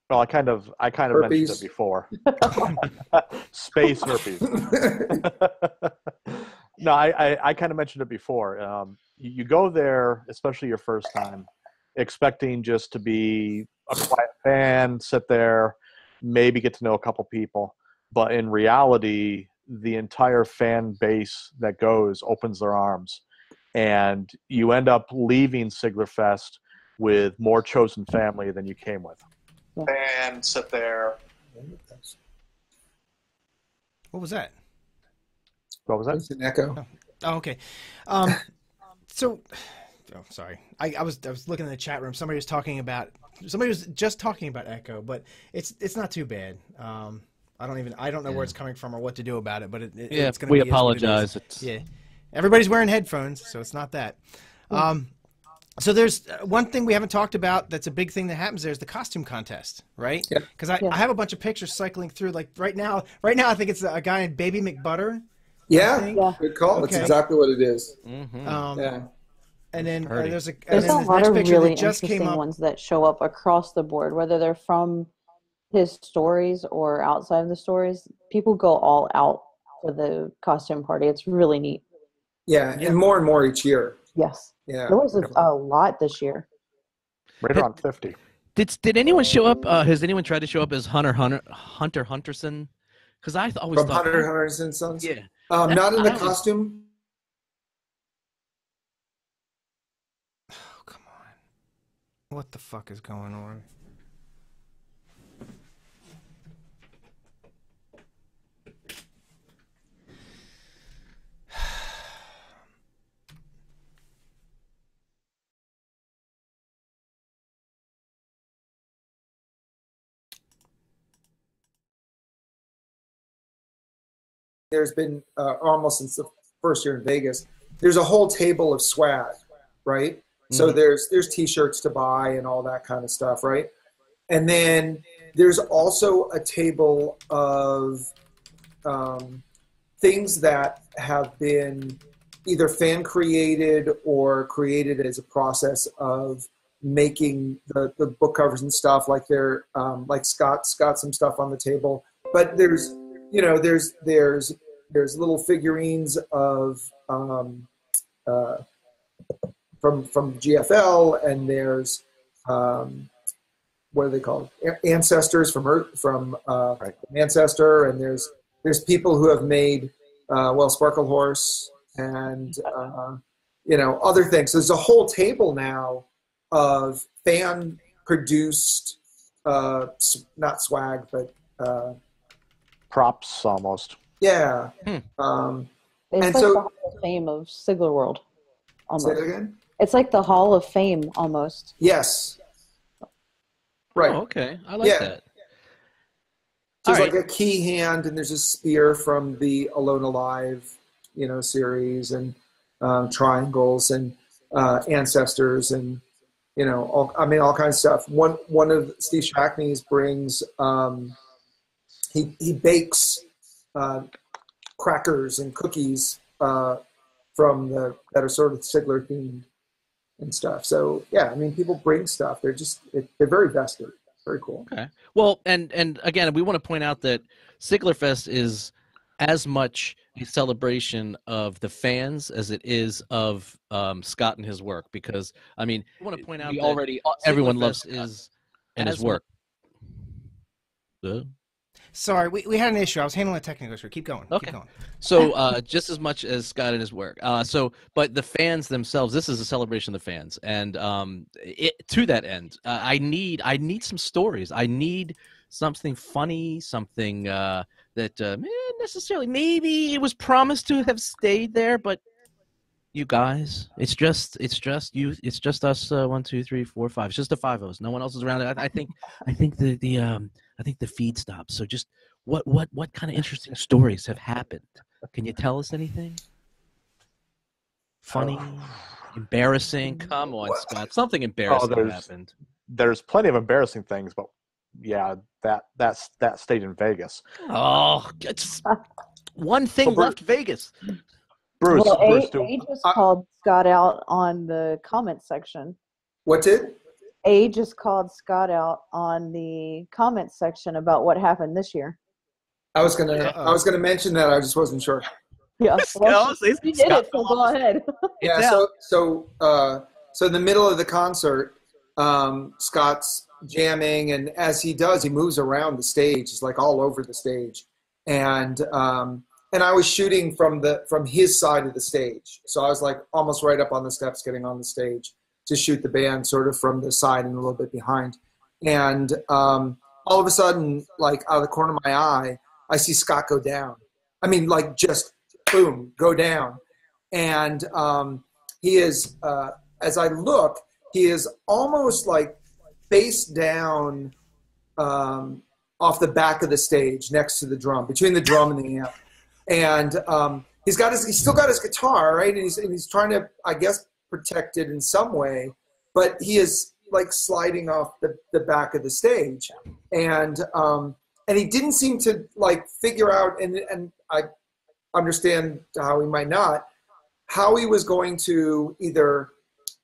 Well, I kind of I kind of mentioned it before. Space herpes. no, I, I, I kind of mentioned it before. Um, you, you go there, especially your first time, expecting just to be a quiet fan, sit there, maybe get to know a couple people. But in reality, the entire fan base that goes opens their arms, and you end up leaving Siglerfest with more chosen family than you came with. And sit there. What was that? What was that? It's an echo. Oh, okay. Um, so, oh, sorry. I, I was I was looking in the chat room. Somebody was talking about somebody was just talking about Echo, but it's it's not too bad. Um, I don't even I don't know where it's coming from or what to do about it, but it, it, Yeah, it's going to we be is what it is. apologize. It's, Yeah, everybody's wearing headphones, so it's not that. Um, so there's uh, one thing we haven't talked about that's a big thing that happens there is the costume contest, right? Yeah. Because I, Yeah. I have a bunch of pictures cycling through. Like right now, right now I think it's a guy in Baby McButter. Yeah, think- Yeah. good call. That's exactly what it is. Mhm. Um, Yeah. And then uh, there's a and There's then a this lot next of picture really that just came interesting up. ones that show up across the board, whether they're from his stories or outside of the stories. People go all out for the costume party. It's really neat. yeah, Yeah. and more and more each year. Yes, Yeah. there was a, a lot this year. Right around 50. Did did anyone show up? Uh, has anyone tried to show up as Hunter Hunter Hunter Hunterson? Because I th- always From thought, Hunter Hunter and Sons. yeah, Um, not in the I was- costume. Oh, come on. What the fuck is going on? There's been uh, almost since the first year in Vegas. There's a whole table of swag, right? So Mhm. there's there's T-shirts to buy and all that kind of stuff, right? And then there's also a table of um, things that have been either fan created or created as a process of making the, the book covers and stuff like they're um, like scott's got some stuff on the table but there's you know there's there's there's little figurines of um, uh, from from gfl and there's um, what are they called A- ancestors from Earth, from uh, Right. ancestor and there's there's people who have made uh, well sparkle horse and uh, you know other things there's a whole table now of fan produced, uh, not swag, but uh, Props almost. Yeah. Hmm. Um, It's And like so- the Hall of Fame of Sigler World. say Almost. that again. It's like the Hall of Fame almost. Yes. Right. Oh, okay. I like Yeah. that. There's All like a key hand, and there's a spear from the Alone Alive, you know, series, and um, triangles and uh, ancestors, and you know, all, I mean, all kinds of stuff. One one of Steve Shackney's brings um, he he bakes uh, crackers and cookies uh, from the that are sort of Sigler themed and stuff. So yeah, I mean, people bring stuff. They're just it, they're very vested. Very cool. Okay. Well, and and again, we want to point out that Siglerfest is as much a celebration of the fans as it is of um, Scott and his work. Because I mean, I want to point out we that already everyone Siglerfest loves got- is and his as work. Uh, Sorry, we, we had an issue. I was handling a technical issue. Keep going. Okay. Keep going. So uh, just as much as Scott and his work. Uh, so, but the fans themselves, this is a celebration of the fans, and um, it, to that end, uh, I need I need some stories. I need something funny, something uh, that uh, eh, necessarily maybe it was promised to have stayed there, but you guys, it's just it's just you, it's just us. Uh, one, two, three, four, five. It's just the five of us. No one else is around. I, I think I think the the um I think the feed stops. So just what what what kind of interesting stories have happened? Can you tell us anything? Funny, embarrassing. Come on, Scott. Something oh, embarrassing there's- happened. There's plenty of embarrassing things, but yeah, that that's that stayed in Vegas. Oh, it's one thing Well, Bru- left. Vegas. Bruce, well, Bruce, A, do, A just I- called Scott out on the comment section. What did? A just called Scott out on the comment section about what happened this year. I was gonna Uh-oh. I was gonna mention that. I just wasn't sure. Yeah, well, Scott- you did it, so go ahead. Yeah. It's So so uh, so in the middle of the concert, um, Scott's jamming, and as he does, he moves around the stage. He's like all over the stage, and um, and I was shooting from the from his side of the stage, so I was like almost right up on the steps, getting on the stage to shoot the band, sort of from the side and a little bit behind, and um, all of a sudden, like out of the corner of my eye, I see Scott go down. I mean, like just boom, go down, and um, he is uh, as I look, he is almost like face down um, off the back of the stage next to the drum, between the drum and the amp, and um, he's got his he's still got his guitar right, and he's and he's trying to I guess protect it in some way, but he is like sliding off the, the back of the stage, and um, and he didn't seem to like figure out and and I understand how he might not how he was going to either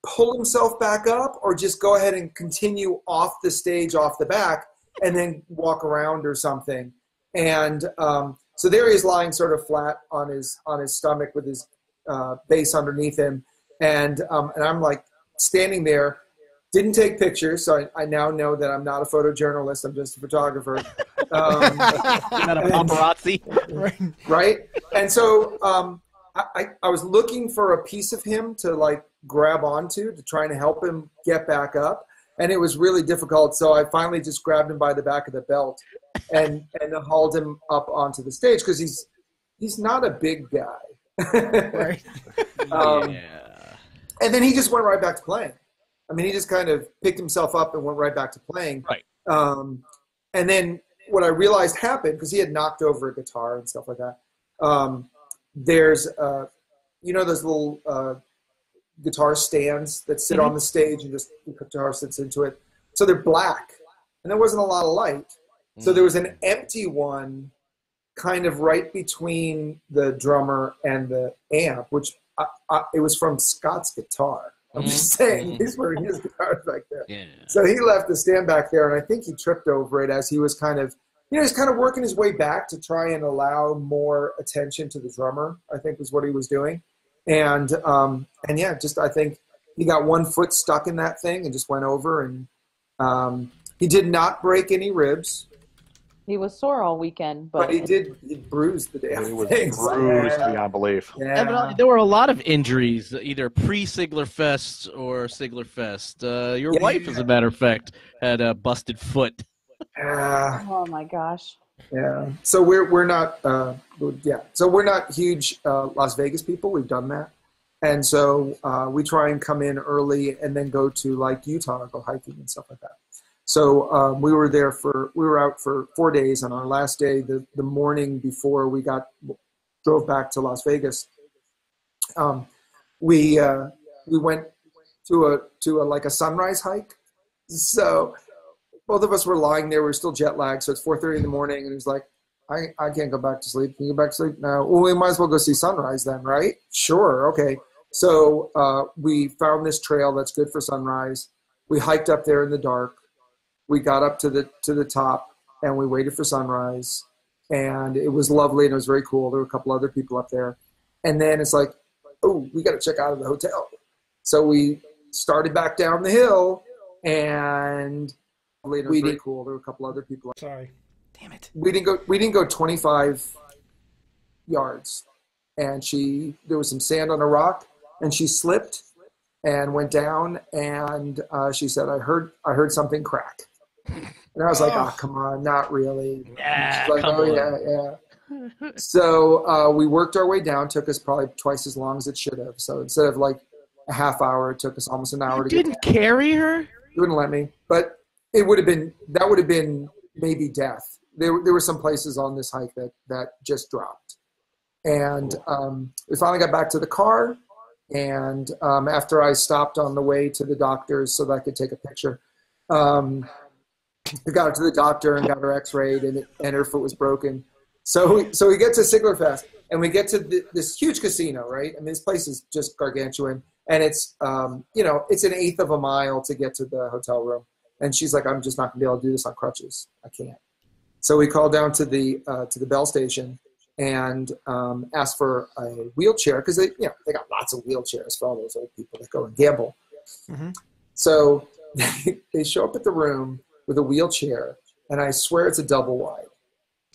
pull himself back up or just go ahead and continue off the stage off the back and then walk around or something. And um, so there he is lying sort of flat on his on his stomach with his uh, bass underneath him and um, and i'm like standing there didn't take pictures so I, I now know that i'm not a photojournalist i'm just a photographer um, Not a paparazzi. Right. right? And so um, I, I, I was looking for a piece of him to like grab onto to try and help him get back up, and it was really difficult. So I finally just grabbed him by the back of the belt and and hauled him up onto the stage because he's he's not a big guy. Right. Um, yeah. And then he just went right back to playing. I mean, he just kind of picked himself up and went right back to playing. Right. Um, and then what I realized happened because he had knocked over a guitar and stuff like that. Um, there's, uh, you know, those little uh, guitar stands that sit on the stage and just the guitar sits into it. So they're black, and there wasn't a lot of light. So there was an empty one, kind of right between the drummer and the amp, which I, I, it was from Scott's guitar. I'm just saying, Mhm. he's wearing his guitar back there. Yeah. So he left the stand back there, and I think he tripped over it as he was kind of, you know, he's kind of working his way back to try and allow more attention to the drummer. I think was what he was doing, and um, and yeah, just I think he got one foot stuck in that thing and just went over, and um, he did not break any ribs. He was sore all weekend, but, But he did he bruised the damn He was thing. bruised Yeah. beyond belief. Yeah, but, uh, Yeah. there were a lot of injuries, either pre Sigler Fest or Sigler Fest. Uh, your Yeah, wife, yeah. as a matter of fact, had a busted foot. Yeah. Oh my gosh. Yeah. So we're we're not uh, yeah. So we're not huge uh, Las Vegas people. We've done that, and so uh, we try and come in early and then go to like Utah, go hiking and stuff like that. So um, we were there for we were out for four days. On our last day, the the morning before we got drove back to Las Vegas, um, we uh, we went to a to a like a sunrise hike. So both of us were lying there. We are still jet lagged, so it's 4:30 in the morning, and he was like, "I, I can't go back to sleep. Can you go back to sleep?" No. Well, we might as well go see sunrise then, right? Sure. Okay. So uh, we found this trail that's good for sunrise. We hiked up there in the dark. We got up to the to the top, and we waited for sunrise, and it was lovely and it was very cool. There were a couple other people up there, and then it's like, oh, we got to check out of the hotel. So we started back down the hill, and we didn't cool. There were a couple other people. Sorry. Damn it. We didn't go. We didn't go 25 yards, and she there was some sand on a rock, and she slipped and went down. And uh, she said, "I heard. I heard something crack." And I was like, Oh. "Oh, come on, not really." Yeah, like, come "Oh on. yeah, yeah." So uh, we worked our way down. Took us probably twice as long as it should have. So instead of like a half hour, it took us almost an hour You to didn't carry her? you wouldn't let me. But it would have been that would have been maybe death. There there were some places on this hike that that just dropped, and um, we finally got back to the car. And um, after I stopped on the way to the doctor's so that I could take a picture, um, we got her to the doctor and got her X-rayed, and, it, and her foot was broken. So we, so we get to Sigler Fest, and we get to the, this huge casino, right? I mean, this place is just gargantuan, and it's um, you know it's an eighth of a mile to get to the hotel room. And she's like, I'm just not gonna be able to do this on crutches. I can't. So we called down to the uh, to the Bell station and um, asked for a wheelchair because they you know they got lots of wheelchairs for all those old people that go and gamble. Mhm. So they show up at the room with a wheelchair, and I swear it's a double wide.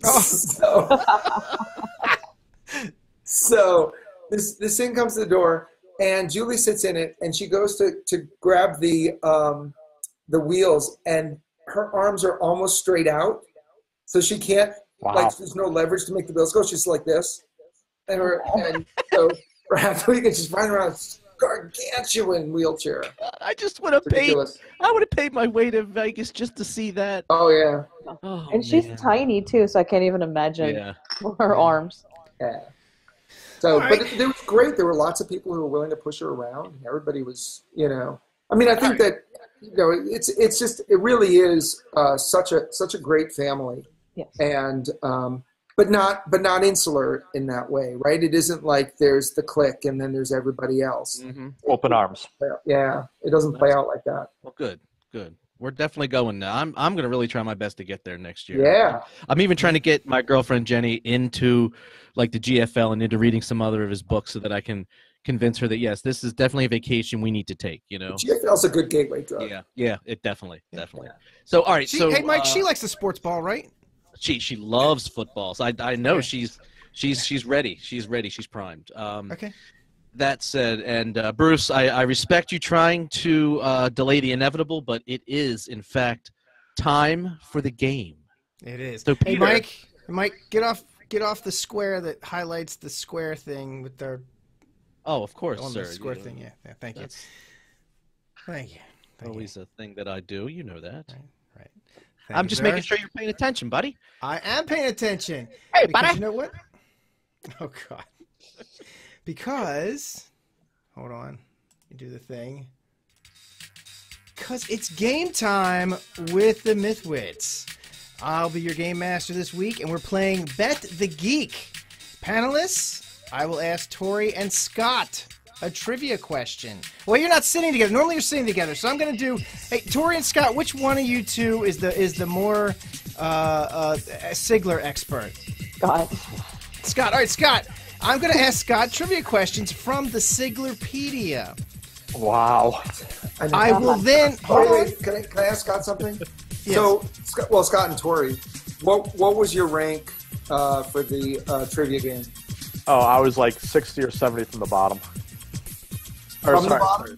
Oh. So, so this this thing comes to the door, and Julie sits in it, and she goes to to grab the um, the wheels, and her arms are almost straight out, so she can't Wow. like there's no leverage to make the wheels go. She's like this, and her and so for half the weekend she's running around gargantuan wheelchair. I just would have paid. Ridiculous. I would have paid my way to Vegas just to see that. Oh yeah, Oh, and she's tiny too, so I can't even imagine Yeah. her arms. yeah. So, All but right. it, it was great. There were lots of people who were willing to push her around. Everybody was, you know. I mean, I think that you know, it's it's just it really is uh, such a such a great family. Yes. and um, but not but not insular in that way, right? It isn't like there's the clique and then there's everybody else. hmm Open arms. Yeah, it doesn't play out like that. Well, good, good. We're definitely going now. I'm I'm gonna really try my best to get there next year. Yeah, I'm even trying to get my girlfriend Jenny into like the GFL and into reading some other of his books so that I can convince her that yes, this is definitely a vacation we need to take. You know. GFL's a good gateway drug. Yeah, yeah, it definitely, definitely. So, all right, She, so hey, Mike, uh, she likes the sports ball, right? She she loves football. So I I know Okay. she's she's she's ready. She's ready. She's primed. Um, Okay. That said, and uh, Bruce, I, I respect you trying to uh, delay the inevitable, but it is in fact time for the game. It is. So Hey, Mike, Mike, get off, get off the square that highlights the square thing with their oh, of course, on sir. the square you know, thing. Yeah, yeah. Thank you. Thank you. Thank you. always a thing that I do. You know that. Right. Thank I'm just sir. making sure you're paying attention, buddy. I am paying attention. Hey, because buddy. you know what? Oh God. Because, hold on, you do the thing. Because it's game time with the Mythwits. I'll be your game master this week, and we're playing Bet the Geek. Panelists, I will ask Tori and Scott a trivia question. Well, you're not sitting together. Normally, you're sitting together, so I'm going to do. Hey, Tori and Scott, which one of you two is the is the more uh, uh, Sigler expert? Scott. Scott. All right, Scott. I'm going to ask Scott trivia questions from the Siglerpedia. Wow. I, know. I will then. Wait, Hold on. wait, can I, can I ask Scott something? Yes. So, Scott, well, Scott and Tori, What What was your rank uh, for the uh, trivia game? Oh, I was like sixty or seventy from the bottom. Or, From the sorry, bottom?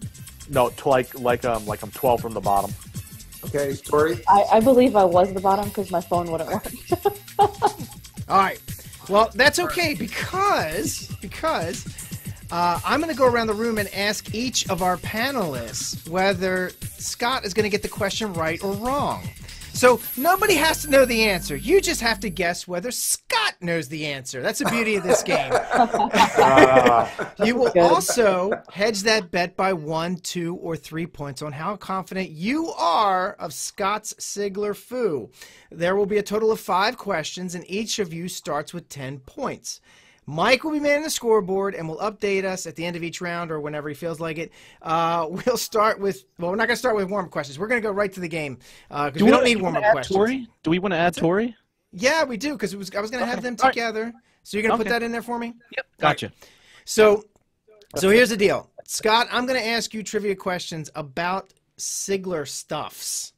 No, to like like um like I'm twelve from the bottom. Okay, Tori. I, I believe I was the bottom because my phone wouldn't work. All right. Well, that's okay because because uh, I'm going to go around the room and ask each of our panelists whether Scott is going to get the question right or wrong. So nobody has to know the answer. You just have to guess whether Scott knows the answer. That's the beauty of this game. You will also hedge that bet by one, two, or three points on how confident you are of Scott's Sigler Foo. There will be a total of five questions, and each of you starts with 10 points. Mike will be manning the scoreboard and will update us at the end of each round or whenever he feels like it. Uh, we'll start with, well, we're not going to start with warm questions. We're going to go right to the game because we don't need warm up questions. Tori? Do we want to add Tori? Yeah, we do because was, I was going to have them All right. together. So you're going to put that in there for me? Yep. Gotcha. So, so here's the deal, Scott. I'm going to ask you trivia questions about Sigler stuffs,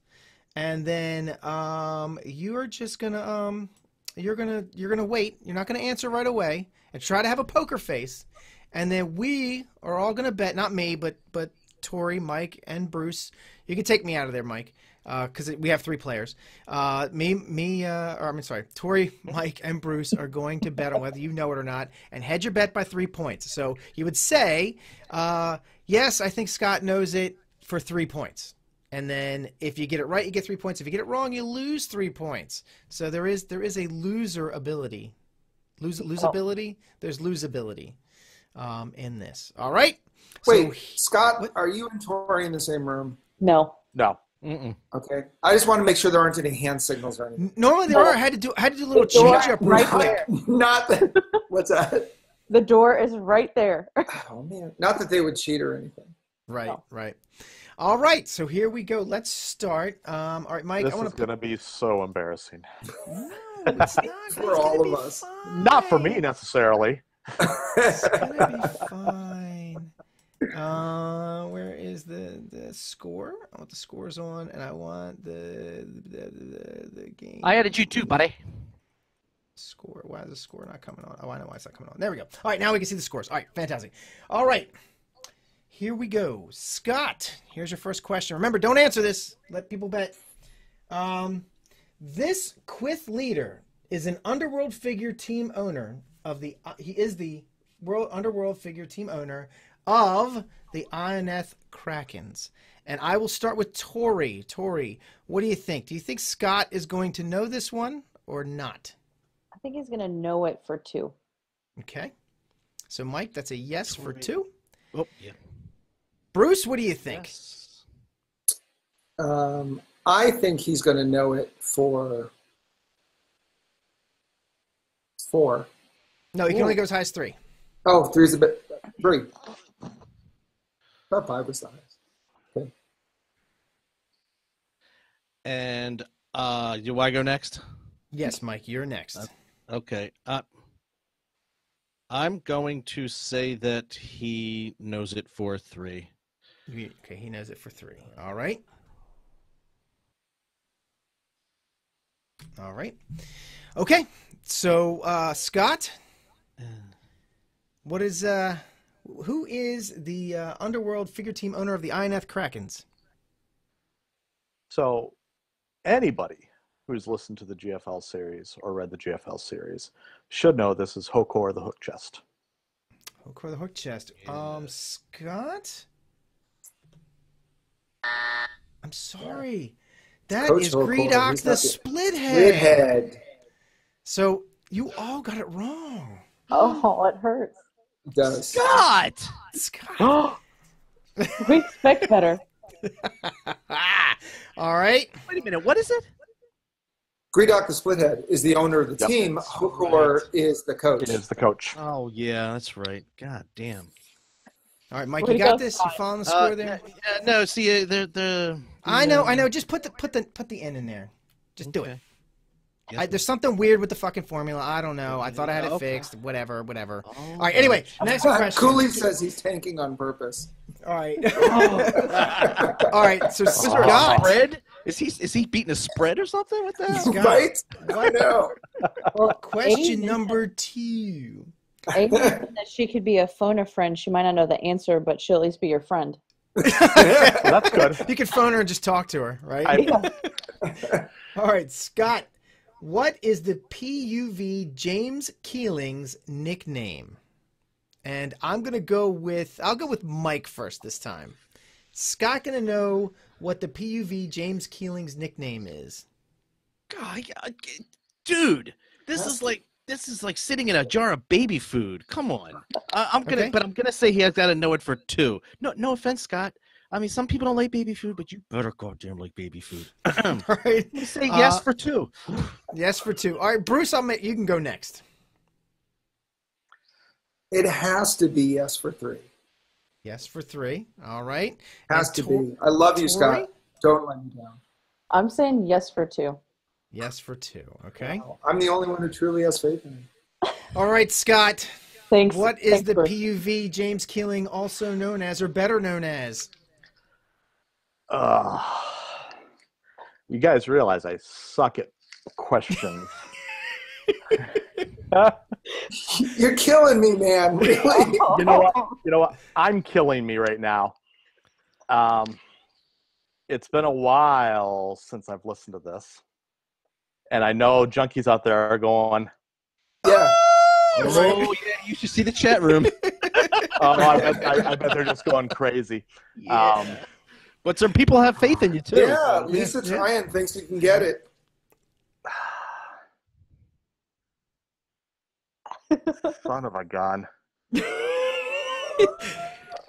and then um, you are just gonna um, you're gonna you're gonna wait. You're not gonna answer right away, and try to have a poker face, and then we are all gonna bet. Not me, but but Tori, Mike, and Bruce. You can take me out of there, Mike. Because we have three players. Uh, me, me, uh, or I'm sorry, Tori, Mike, and Bruce are going to bet on whether you know it or not, and hedge your bet by three points. So you would say, uh, yes, I think Scott knows it for three points. And then if you get it right, you get three points. If you get it wrong, you lose three points. So there is there is a loser ability, lose losability. There's losability um, in this. All right. Wait, So, Scott, what- are you and Tori in the same room? no. no. Mm-mm. Okay. I just want to make sure there aren't any hand signals or anything. normally there are. I had to do I had to do a little The change up right quick. there. Not that. What's that? The door is right there. Oh man. Not that they would cheat or anything. Right, Oh. right. All right, so here we go. Let's start. Um, all right, Mike, This I want is to put. gonna be so embarrassing. No, it's not. For it's all of be us. Not for me necessarily. It's gonna be fine. Uh, where is the the score? I want the scores on, and I want the the the, the game. I added you too, buddy. score. Why is the score not coming on? Oh, I know why it's not coming on. There we go. All right, now we can see the scores. All right, fantastic. All right, here we go. Scott, here's your first question. Remember, don't answer this. Let people bet. Um, this Quyth leader is an underworld figure team owner of the. Uh, he is the world underworld figure team owner of the Ionath Krakens. And I will start with Tori. Tori, what do you think? Do you think Scott is going to know this one or not? I think he's gonna know it for two. Okay. So, Mike, that's a yes for two. Oh, yeah. Bruce, what do you think? Yes. Um, I think he's going to know it for four. No, he can only go as high as three. Oh, three's a bit. Three. Thought five was the highest. Okay. And uh, do I go next? Yes, Mike, you're next. Okay. Uh, I'm going to say that he knows it for three. Okay, he knows it for three. All right. All right. Okay. So, uh, Scott, what is uh, who is the uh, underworld figure team owner of the INF Krakens? So, anybody who's listened to the GFL series or read the GFL series should know this is Hokor the Hook Chest. Hokor the Hook Chest. Um, Scott. I'm sorry. That Coach is Gredok the not the- Split Head. So you all got it wrong. Oh, it hurts. does. Scott! Scott. We expect better. all right. Wait a minute. What is it? Gredok the Splithead is the owner of the Yep. team. Hokor is the coach. He is the coach. Oh yeah, that's right. God damn. All right, Mike, Way you got go, this. You Scott. following the score Uh, there? yeah, no, see, uh, the the. I know, I know. Just put the put the put the N in there. Just do it. okay. I, there's something weird with the fucking formula. I don't know. I thought I had it Okay. fixed. Whatever, whatever. Oh, All right. Anyway, next question. Cooley says he's tanking on purpose. All right. Oh. All right. So Scott. Spread? Is he is he beating a spread or something? with the hell? Scott. right? I know. Well, Question Aiden number two. said- Aiden said that she could be a phone a friend. She might not know the answer, but she'll at least be your friend. Well, that's good. You could phone her and just talk to her, right? I, All right, Scott. What is the PUV James Keeling's nickname? And I'm gonna go with I'll go with Mike first this time. Scott gonna know what the PUV James Keeling's nickname is. God, I- I- dude, this is like this is like sitting in a jar of baby food. Come on, I, I'm gonna, Okay. but I'm gonna say he has got to know it for two. No, no offense, Scott. I mean, some people don't like baby food, but you better goddamn like baby food. I'm All right. say yes Uh, for two. Yes for two. All right, Bruce, I'll make you can go next. It has to be yes for three. Yes for three. All right. Has And to Tor- be. I love you, Tori? Scott. Don't let me down. I'm saying yes for two. Yes for two. Okay. I'm the only one who truly has faith in him. All right, Scott. Thanks. What is thanks, the Bruce. PUV James Keeling also known as, or better known as? uh, you guys realize I suck at questions. You're killing me, man. Really? you know what? You know what? I'm killing me right now. Um, it's been a while since I've listened to this, and I know junkies out there are going, yeah. Oh yeah, you should see the chat room. "Oh, I bet, I, I bet they're just going crazy." Um, but some people have faith in you too. Yeah, Lisa yeah. Tryon thinks you can get it. son of a gun.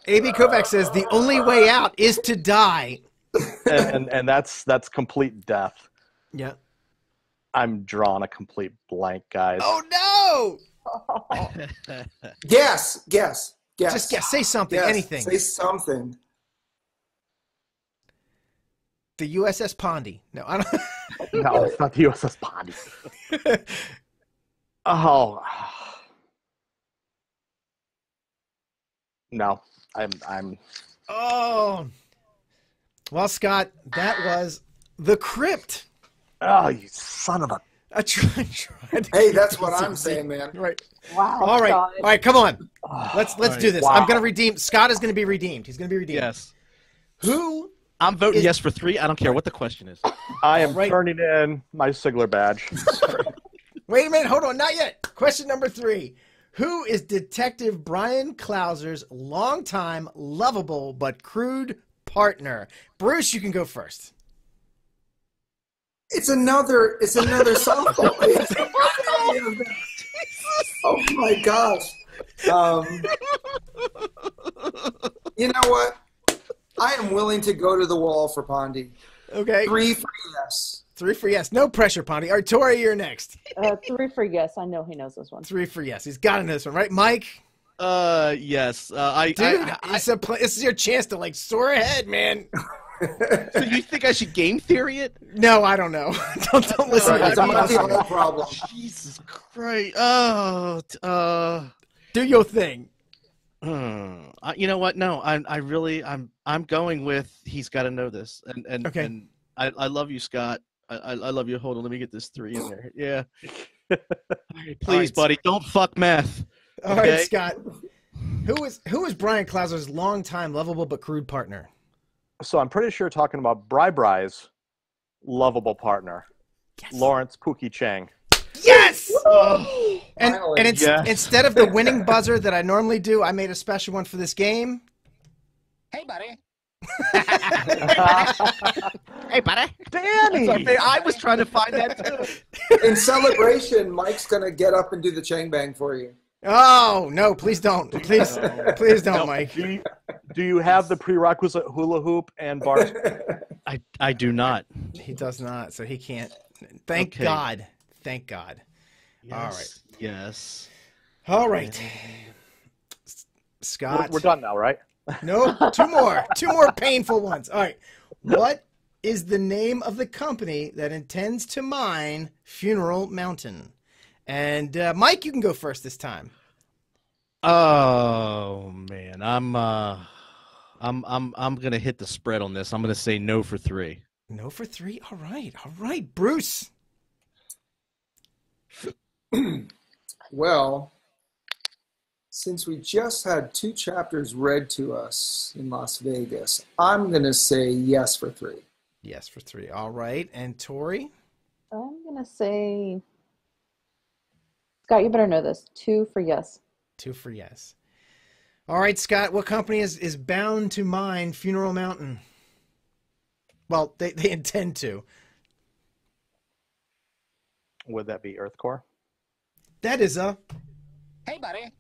AB Kovac says the only way out is to die. and, and and that's that's complete death. Yeah. I'm drawing a complete blank, guys. Oh no! Guess, guess, guess, Just guess. Say something. Yes, Anything. Say something. The USS Pondy. No, I don't. No, it's not the USS Pondy. Oh. No, I'm I'm oh. Well, Scott, that was the crypt. Oh, you son of a I tried. tried Hey, that's what I'm saying, man. Right. Wow. All right. Scott. All right. Come on. Let's let's All do this. Wow. I'm gonna redeem. Scott is gonna be redeemed. He's gonna be redeemed. Yes, Who? I'm voting Is- yes for three. I don't care what the question is. I am Right. turning in my Sigler badge. Wait a minute. Hold on. Not yet. Question number three. Who is Detective Bryan Clauser's longtime lovable but crude partner? Bruce, you can go first. It's another. It's another softball. oh my gosh. Um, you know what? I am willing to go to the wall for Pondy. Okay. Three for yes. Three for yes. No pressure, Pondy. All right, Tori, you're next. Uh, three for yes. I know he knows this one. Three for yes. He's got to know this one, right? Mike? Uh, yes. Uh, I, Dude, I, I, it's a pl- this is your chance to like soar ahead, man. so you think I should game theory it? No, I don't know. don't, don't listen That's to not the whole problem. Jesus Christ! Oh, t- uh, Do your thing. hmm. Uh, you know what? No, I'm. I really, I'm, I'm going with. He's got to know this, and and Okay. and I, I love you, Scott. I, I, I love you. Hold on, let me get this three in there. Yeah. All right, please, right. buddy, don't fuck math. All right, Okay. Scott. Who is who is Bryan Clauser's longtime lovable but crude partner? So I'm pretty sure talking about Bri Bri's lovable partner, Yes. Lawrence Pookie Chang. Yes. Oh, And, and it's, Yes. instead of the winning buzzer that I normally do, I made a special one for this game. Hey, buddy. hey, buddy. Danny! I was trying to find that too. In celebration, Mike's gonna get up and do the chang bang for you. Oh no! Please don't. Please, please don't, Mike. do, you, do you have the prerequisite hula hoop and bar? I, I do not. He does not, so he can't. Thank Okay. God. Thank God. Yes, All right. Yes. All right, S- We're, Scott. we're done now, right? No, two more. Two more painful ones. All right. What is the name of the company that intends to mine Funeral Mountain? And uh, Mike, you can go first this time. Oh man, I'm uh, I'm I'm I'm gonna hit the spread on this. I'm gonna say no for three. No for three. All right. All right. Bruce. Well, since we just had two chapters read to us in Las Vegas, I'm going to say yes for three. Yes for three. All right. And Tori. I'm gonna say Scott, you better know this. Two for yes. Two for yes. All right, Scott. What company is, is bound to mine Funeral Mountain? Well, they, they intend to. Would that be EarthCore? That is a. Hey, buddy.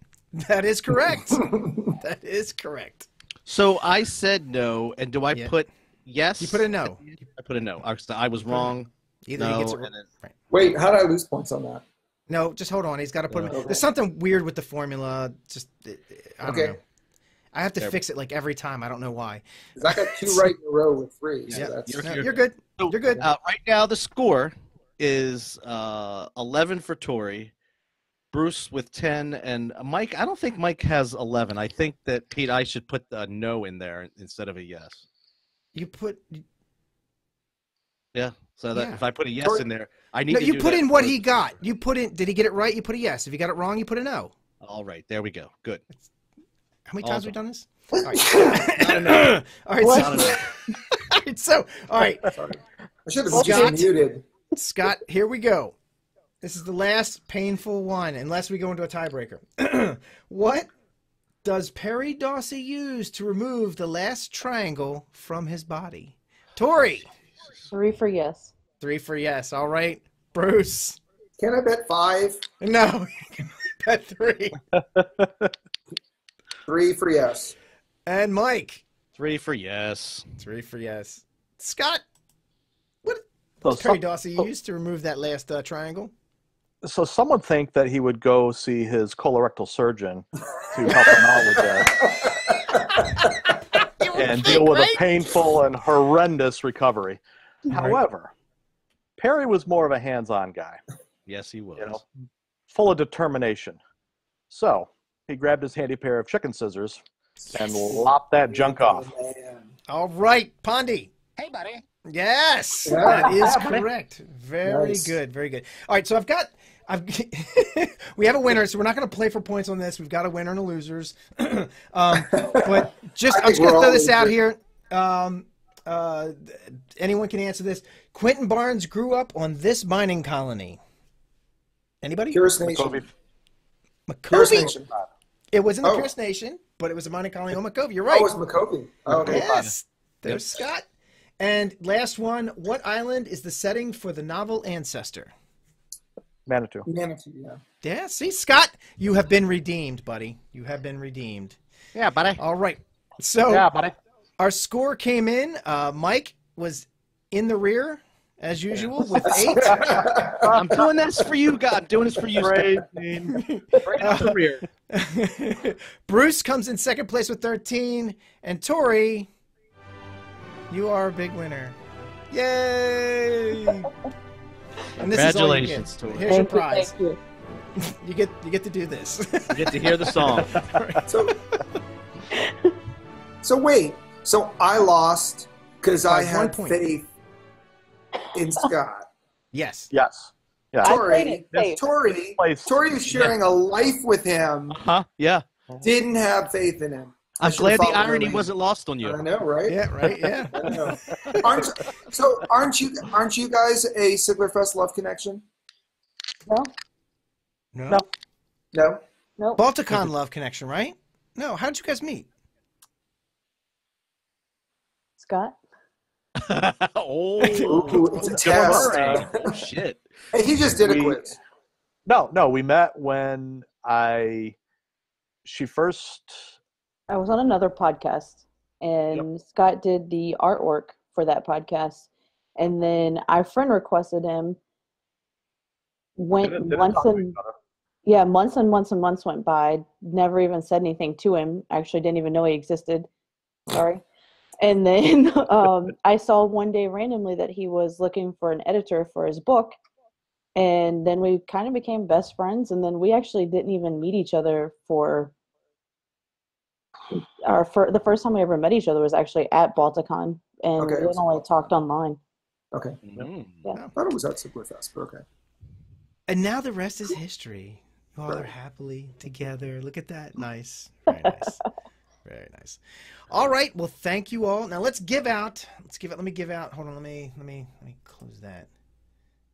That is correct. that is correct. So I said no, and do I Yeah. put yes? You put a no. I put a no. I was- wrong. Either no, he gets it right. Wait, how did I lose points on that? No, just hold on. He's got to put. No. him There's something weird with the formula. Just I don't Okay. know. I have to There. fix it like every time. I don't know why. I got two right in a row with three. So Yeah, that's, you're- No, you're you're good. You're good. Uh, right now, the score is uh, 11 for Tori, Bruce with 10, and Mike. I don't think Mike has 11. I think that Pete, I should put a no in there instead of a yes. You put. Yeah. So that Yeah. if I put a yes Tori- in there, I need No, to you do put that in what he got. You put in. Did he get it right? You put a yes. If you got it wrong, you put a no. All right, there we go. Good. How many times have we Awesome. done this? All right. Not enough. all right. What? So, all right. So, all right, Sorry. I should have Scott? just muted. Scott. Here we go. This is the last painful one, unless we go into a tiebreaker. what does Perry Dawsey use to remove the last triangle from his body? Tori. Three for yes. Three for yes. All right. Bruce. Can I bet five? No. bet three. Three for yes. And Mike. Three for yes. Three for yes. Scott. What So, does Perry some, Dawsey use to remove that last uh, triangle? so some would think that he would go see his colorectal surgeon to help him out with that and deal with a painful and horrendous recovery. However, Perry was more of a hands-on guy, Yes, he was. you know, full of determination. So he grabbed his handy pair of chicken scissors and lopped that junk off. All right, Pondy. Hey, buddy. Yes, Yeah. that is correct. Very Nice. good, very good. All right, so I've got, I've, we have a winner, so we're not going to play for points on this. We've got a winner and a losers. um, but just, I I'm just going to throw this out losers. here. Um, uh, anyone can answer this. Quentin Barnes grew up on this mining colony. Anybody? Purist Nation. Kobe, Pierce Micovi. Nation. It was in the Oh. Purist Nation, but it was a mining colony on Micovi. You're Oh, right. it was Micovi. Oh, okay. Yes. There's Scott. And last one, what island is the setting for the novel Ancestor? Manitou. Manitou, yeah. Yeah, see, Scott, you have been redeemed, buddy. You have been redeemed. Yeah, buddy. All right. So Yeah, buddy. Our score came in. Uh, Mike was in the rear, as usual, with eight. I'm doing this for you, God. I'm doing this for you. Steve. Bring it the rear. Bruce comes in second place with 13. And Tori, you are a big winner. Yay! And this is all you get. Congratulations, Tori. Here's your prize. thank you. You get you get to do this. You get to hear the song. So, so wait. So I lost because I had point. faith in Scott. yes. Yes. Yeah. I Tori, played. Tori, Tori is sharing a life with him. Huh? Yeah. Didn't have faith in him. I I'm glad the irony lead. wasn't lost on you. I know, right? Yeah. Right. Yeah. I know. aren't so? Aren't you? Aren't you guys a Sigler Fest love connection? No, No. No. No. no. Balticon love connection, right? No. How did you guys meet? Scott. oh, Ooh, it's a oh, test. oh, shit. Hey, he just did a We- quiz. No, no, we met when I she first I was on another podcast, and Scott did the artwork for that podcast, and then our friend requested him. Went didn't- didn't months and yeah, months and months and months went by. Never even said anything to him. Actually, didn't even know he existed. Sorry. And then um, I saw one day randomly that he was looking for an editor for his book. And then we kind of became best friends. And then we actually didn't even meet each other for our fir- the first time we ever met each other was actually at Balticon, and Okay. we had only talked online. Okay. Mm. I thought it was at Siglerfest, but okay. And now the rest is history. You all are happily together. Look at that. Nice. Very nice. Very nice. All right. Well, thank you all. Now let's give out. Let's give out. Let me give out. Hold on. Let me. Let me. Let me close that.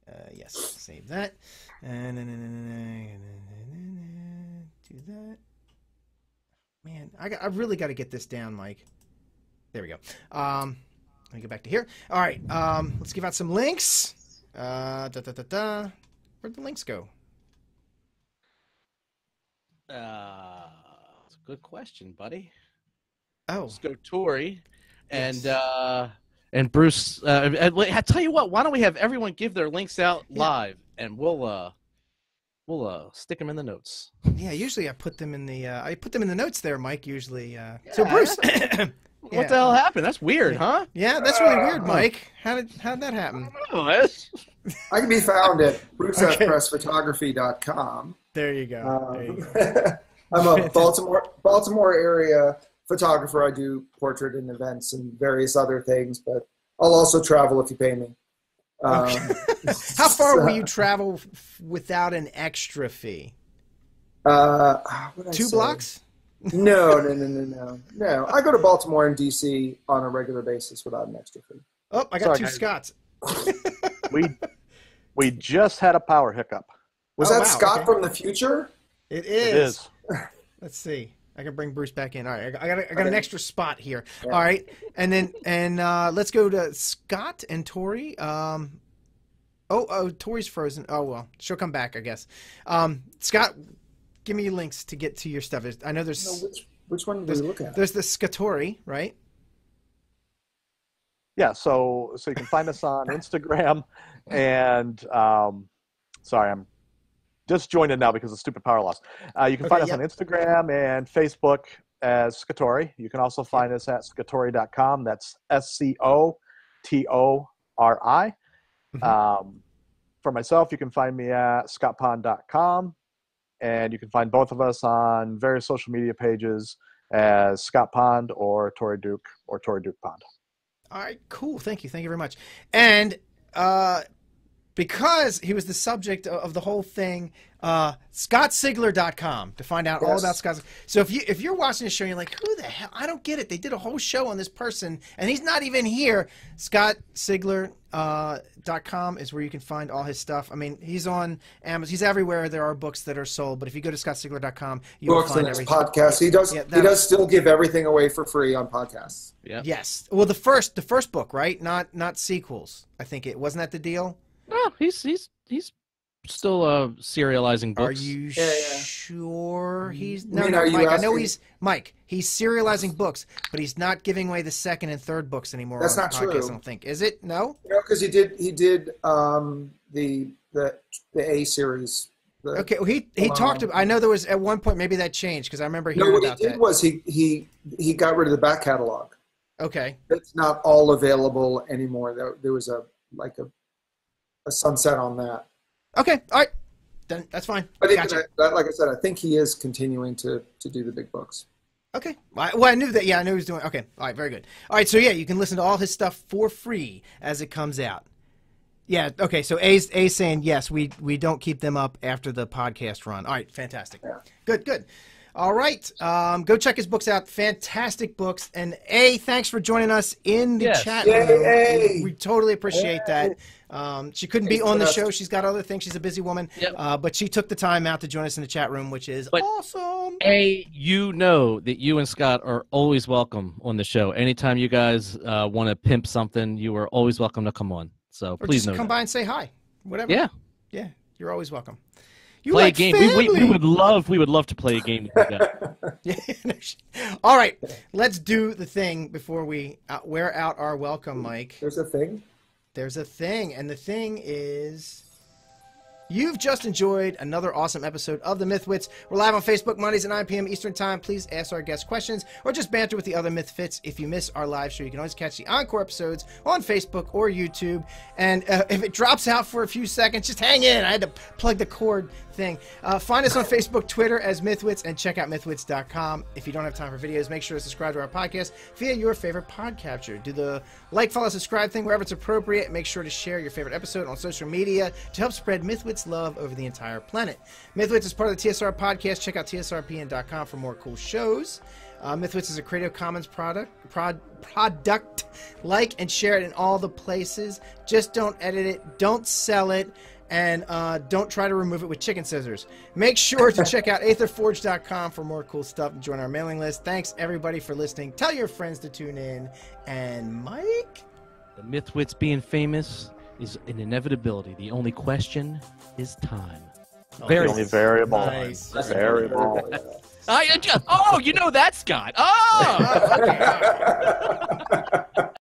Uh, yes. Save that. And do that. Man, I got, I really got to get this down, Mike. There we go. Um, let me get back to here. All right. Um, let's give out some links. Uh, da da da da. Where'd the links go? Uh, good question, buddy. Oh, Let's go Tori, and uh, and Bruce. Uh, and I tell you what. Why don't we have everyone give their links out Yeah. live, and we'll uh, we'll uh, stick them in the notes. yeah. Usually I put them in the. Uh, I put them in the notes there, Mike. Usually. Uh, so Yeah, Bruce. What Yeah. the hell happened? That's weird, Yeah. huh? yeah, that's really weird, Mike. How did how did that happen? Oh, I can be found at bruce at pressphotography.com. There you go. Um, There you go. I'm a Baltimore Baltimore area photographer. I do portrait and events and various other things, but I'll also travel if you pay me. Um, How far will you travel f- without an extra fee? Uh, Two say? blocks? No, no, no, no, no, no. I go to Baltimore and DC on a regular basis without an extra fee. Oh, I got Sorry, two. Scots. We we just had a power hiccup. Was Oh, that wow, Scott okay. from the future? It is. It is. Let's see. I can bring Bruce back in. All right, I got, I got, I got an extra spot here. Yeah. All right, and then and uh, let's go to Scott and Tori. Um, oh, oh, Tori's frozen. Oh well, she'll come back, I guess. Um, Scott, give me links to get to your stuff. I know No, there's which which one did There's- we look at? there's the ScoTori, right? Yeah, so so you can find us on Instagram, and um, sorry, I'm just joining now because of stupid power loss. Uh, you can find Okay, us on Instagram and Facebook as ScoTori. You can also find us at scotori.com. That's S C O T O R I. Mhm. Um, for myself, you can find me at scottpond.com, and you can find both of us on various social media pages as Scott Pond or Tori Duke or Tori Duke Pond. All right, cool. Thank you. Thank you very much. And uh, because he was the subject of, of the whole thing, uh, ScottSigler.com to find out all about Scott. So if you if you're watching the show, and you're like, who the hell? I don't get it. They did a whole show on this person, and he's not even here. ScottSigler.com uh, dot com is where you can find all his stuff. I mean, he's on Amazon. He's everywhere. There are books that are sold, but if you go to ScottSigler.com, you will find and his everything. podcast. He does Yeah, he does still give everything away for free on podcasts. Yeah. Yes. Well, the first the first book, right? Not not sequels. I think it wasn't that the deal. No, he's he's he's still uh serializing books. Are you Yeah, yeah. sure he's You no mean, no are you Mike? I know he's Mike. He's serializing books, but he's not giving away the second and third books anymore. That's not podcast, true. I don't think. Is it? No. You know, because he did he did um, the the the A series. The, Okay. Well, he he Um, talked. About, I know there was at one point maybe that changed because I remember hearing No, hearing what he did that. was he he he got rid of the back catalog. Okay. It's not all available anymore. There, there was a like a a sunset on that. Okay. All right. Then that's fine. But Gotcha. Like I said, I think he is continuing to to do the big books. Okay. Well, I- well, I knew that. Yeah, I knew he was doing. Okay. All right. Very good. All right. So yeah, you can listen to all his stuff for free as it comes out. Yeah. Okay. So A's A's saying yes. We we don't keep them up after the podcast run. All right. Fantastic. Yeah. Good. Good. All right. Um, go check his books out. Fantastic books. And A, thanks for joining us in the Yes. chat Yay. room. We, we totally appreciate that. Um, she couldn't be on the for show. She's got other things. She's a busy woman. Yep. Uh, but she took the time out to join us in the chat room, which is But- awesome. A, you know that you and Scott are always welcome on the show. Anytime you guys uh, want to pimp something, you are always welcome to come on. So Or please just know. come that. by and say hi. Whatever. Yeah, Yeah, you're always welcome. You play like a game. We, we, we would love. We would love to play a game with you guys. Yeah, All right, let's do the thing before we uh, wear out our welcome, Mike. There's a thing. There's a thing, and the thing is You've just enjoyed another awesome episode of the Mythwits. We're live on Facebook Mondays at 9 p.m. Eastern Time. Please ask our guests questions or just banter with the other Mythfits. If you miss our live show, you can always catch the encore episodes on Facebook or YouTube. And uh, if it drops out for a few seconds, just hang in. I had to plug the cord thing. Uh, find us on Facebook, Twitter as Mythwits, and check out mythwits.com. If you don't have time for videos, make sure to subscribe to our podcast via your favorite podcatcher. Do the like, follow, subscribe thing wherever it's appropriate. Make sure to share your favorite episode on social media to help spread Mythwits love over the entire planet. Mythwits is part of the TSR podcast. Check out tsrpn.com for more cool shows. Uh, Mythwits is a Creative Commons product. Prod, product. Like and share it in all the places. Just don't edit it. Don't sell it. And uh, don't try to remove it with chicken scissors. Make sure to check out aetherforge.com for more cool stuff and join our mailing list. Thanks, everybody, for listening. Tell your friends to tune in. And Mike? The Mythwits being famous is an inevitability. The only question is time. Oh, very only variable. Nice. Variable. I, I oh, you know that, Scott. Oh!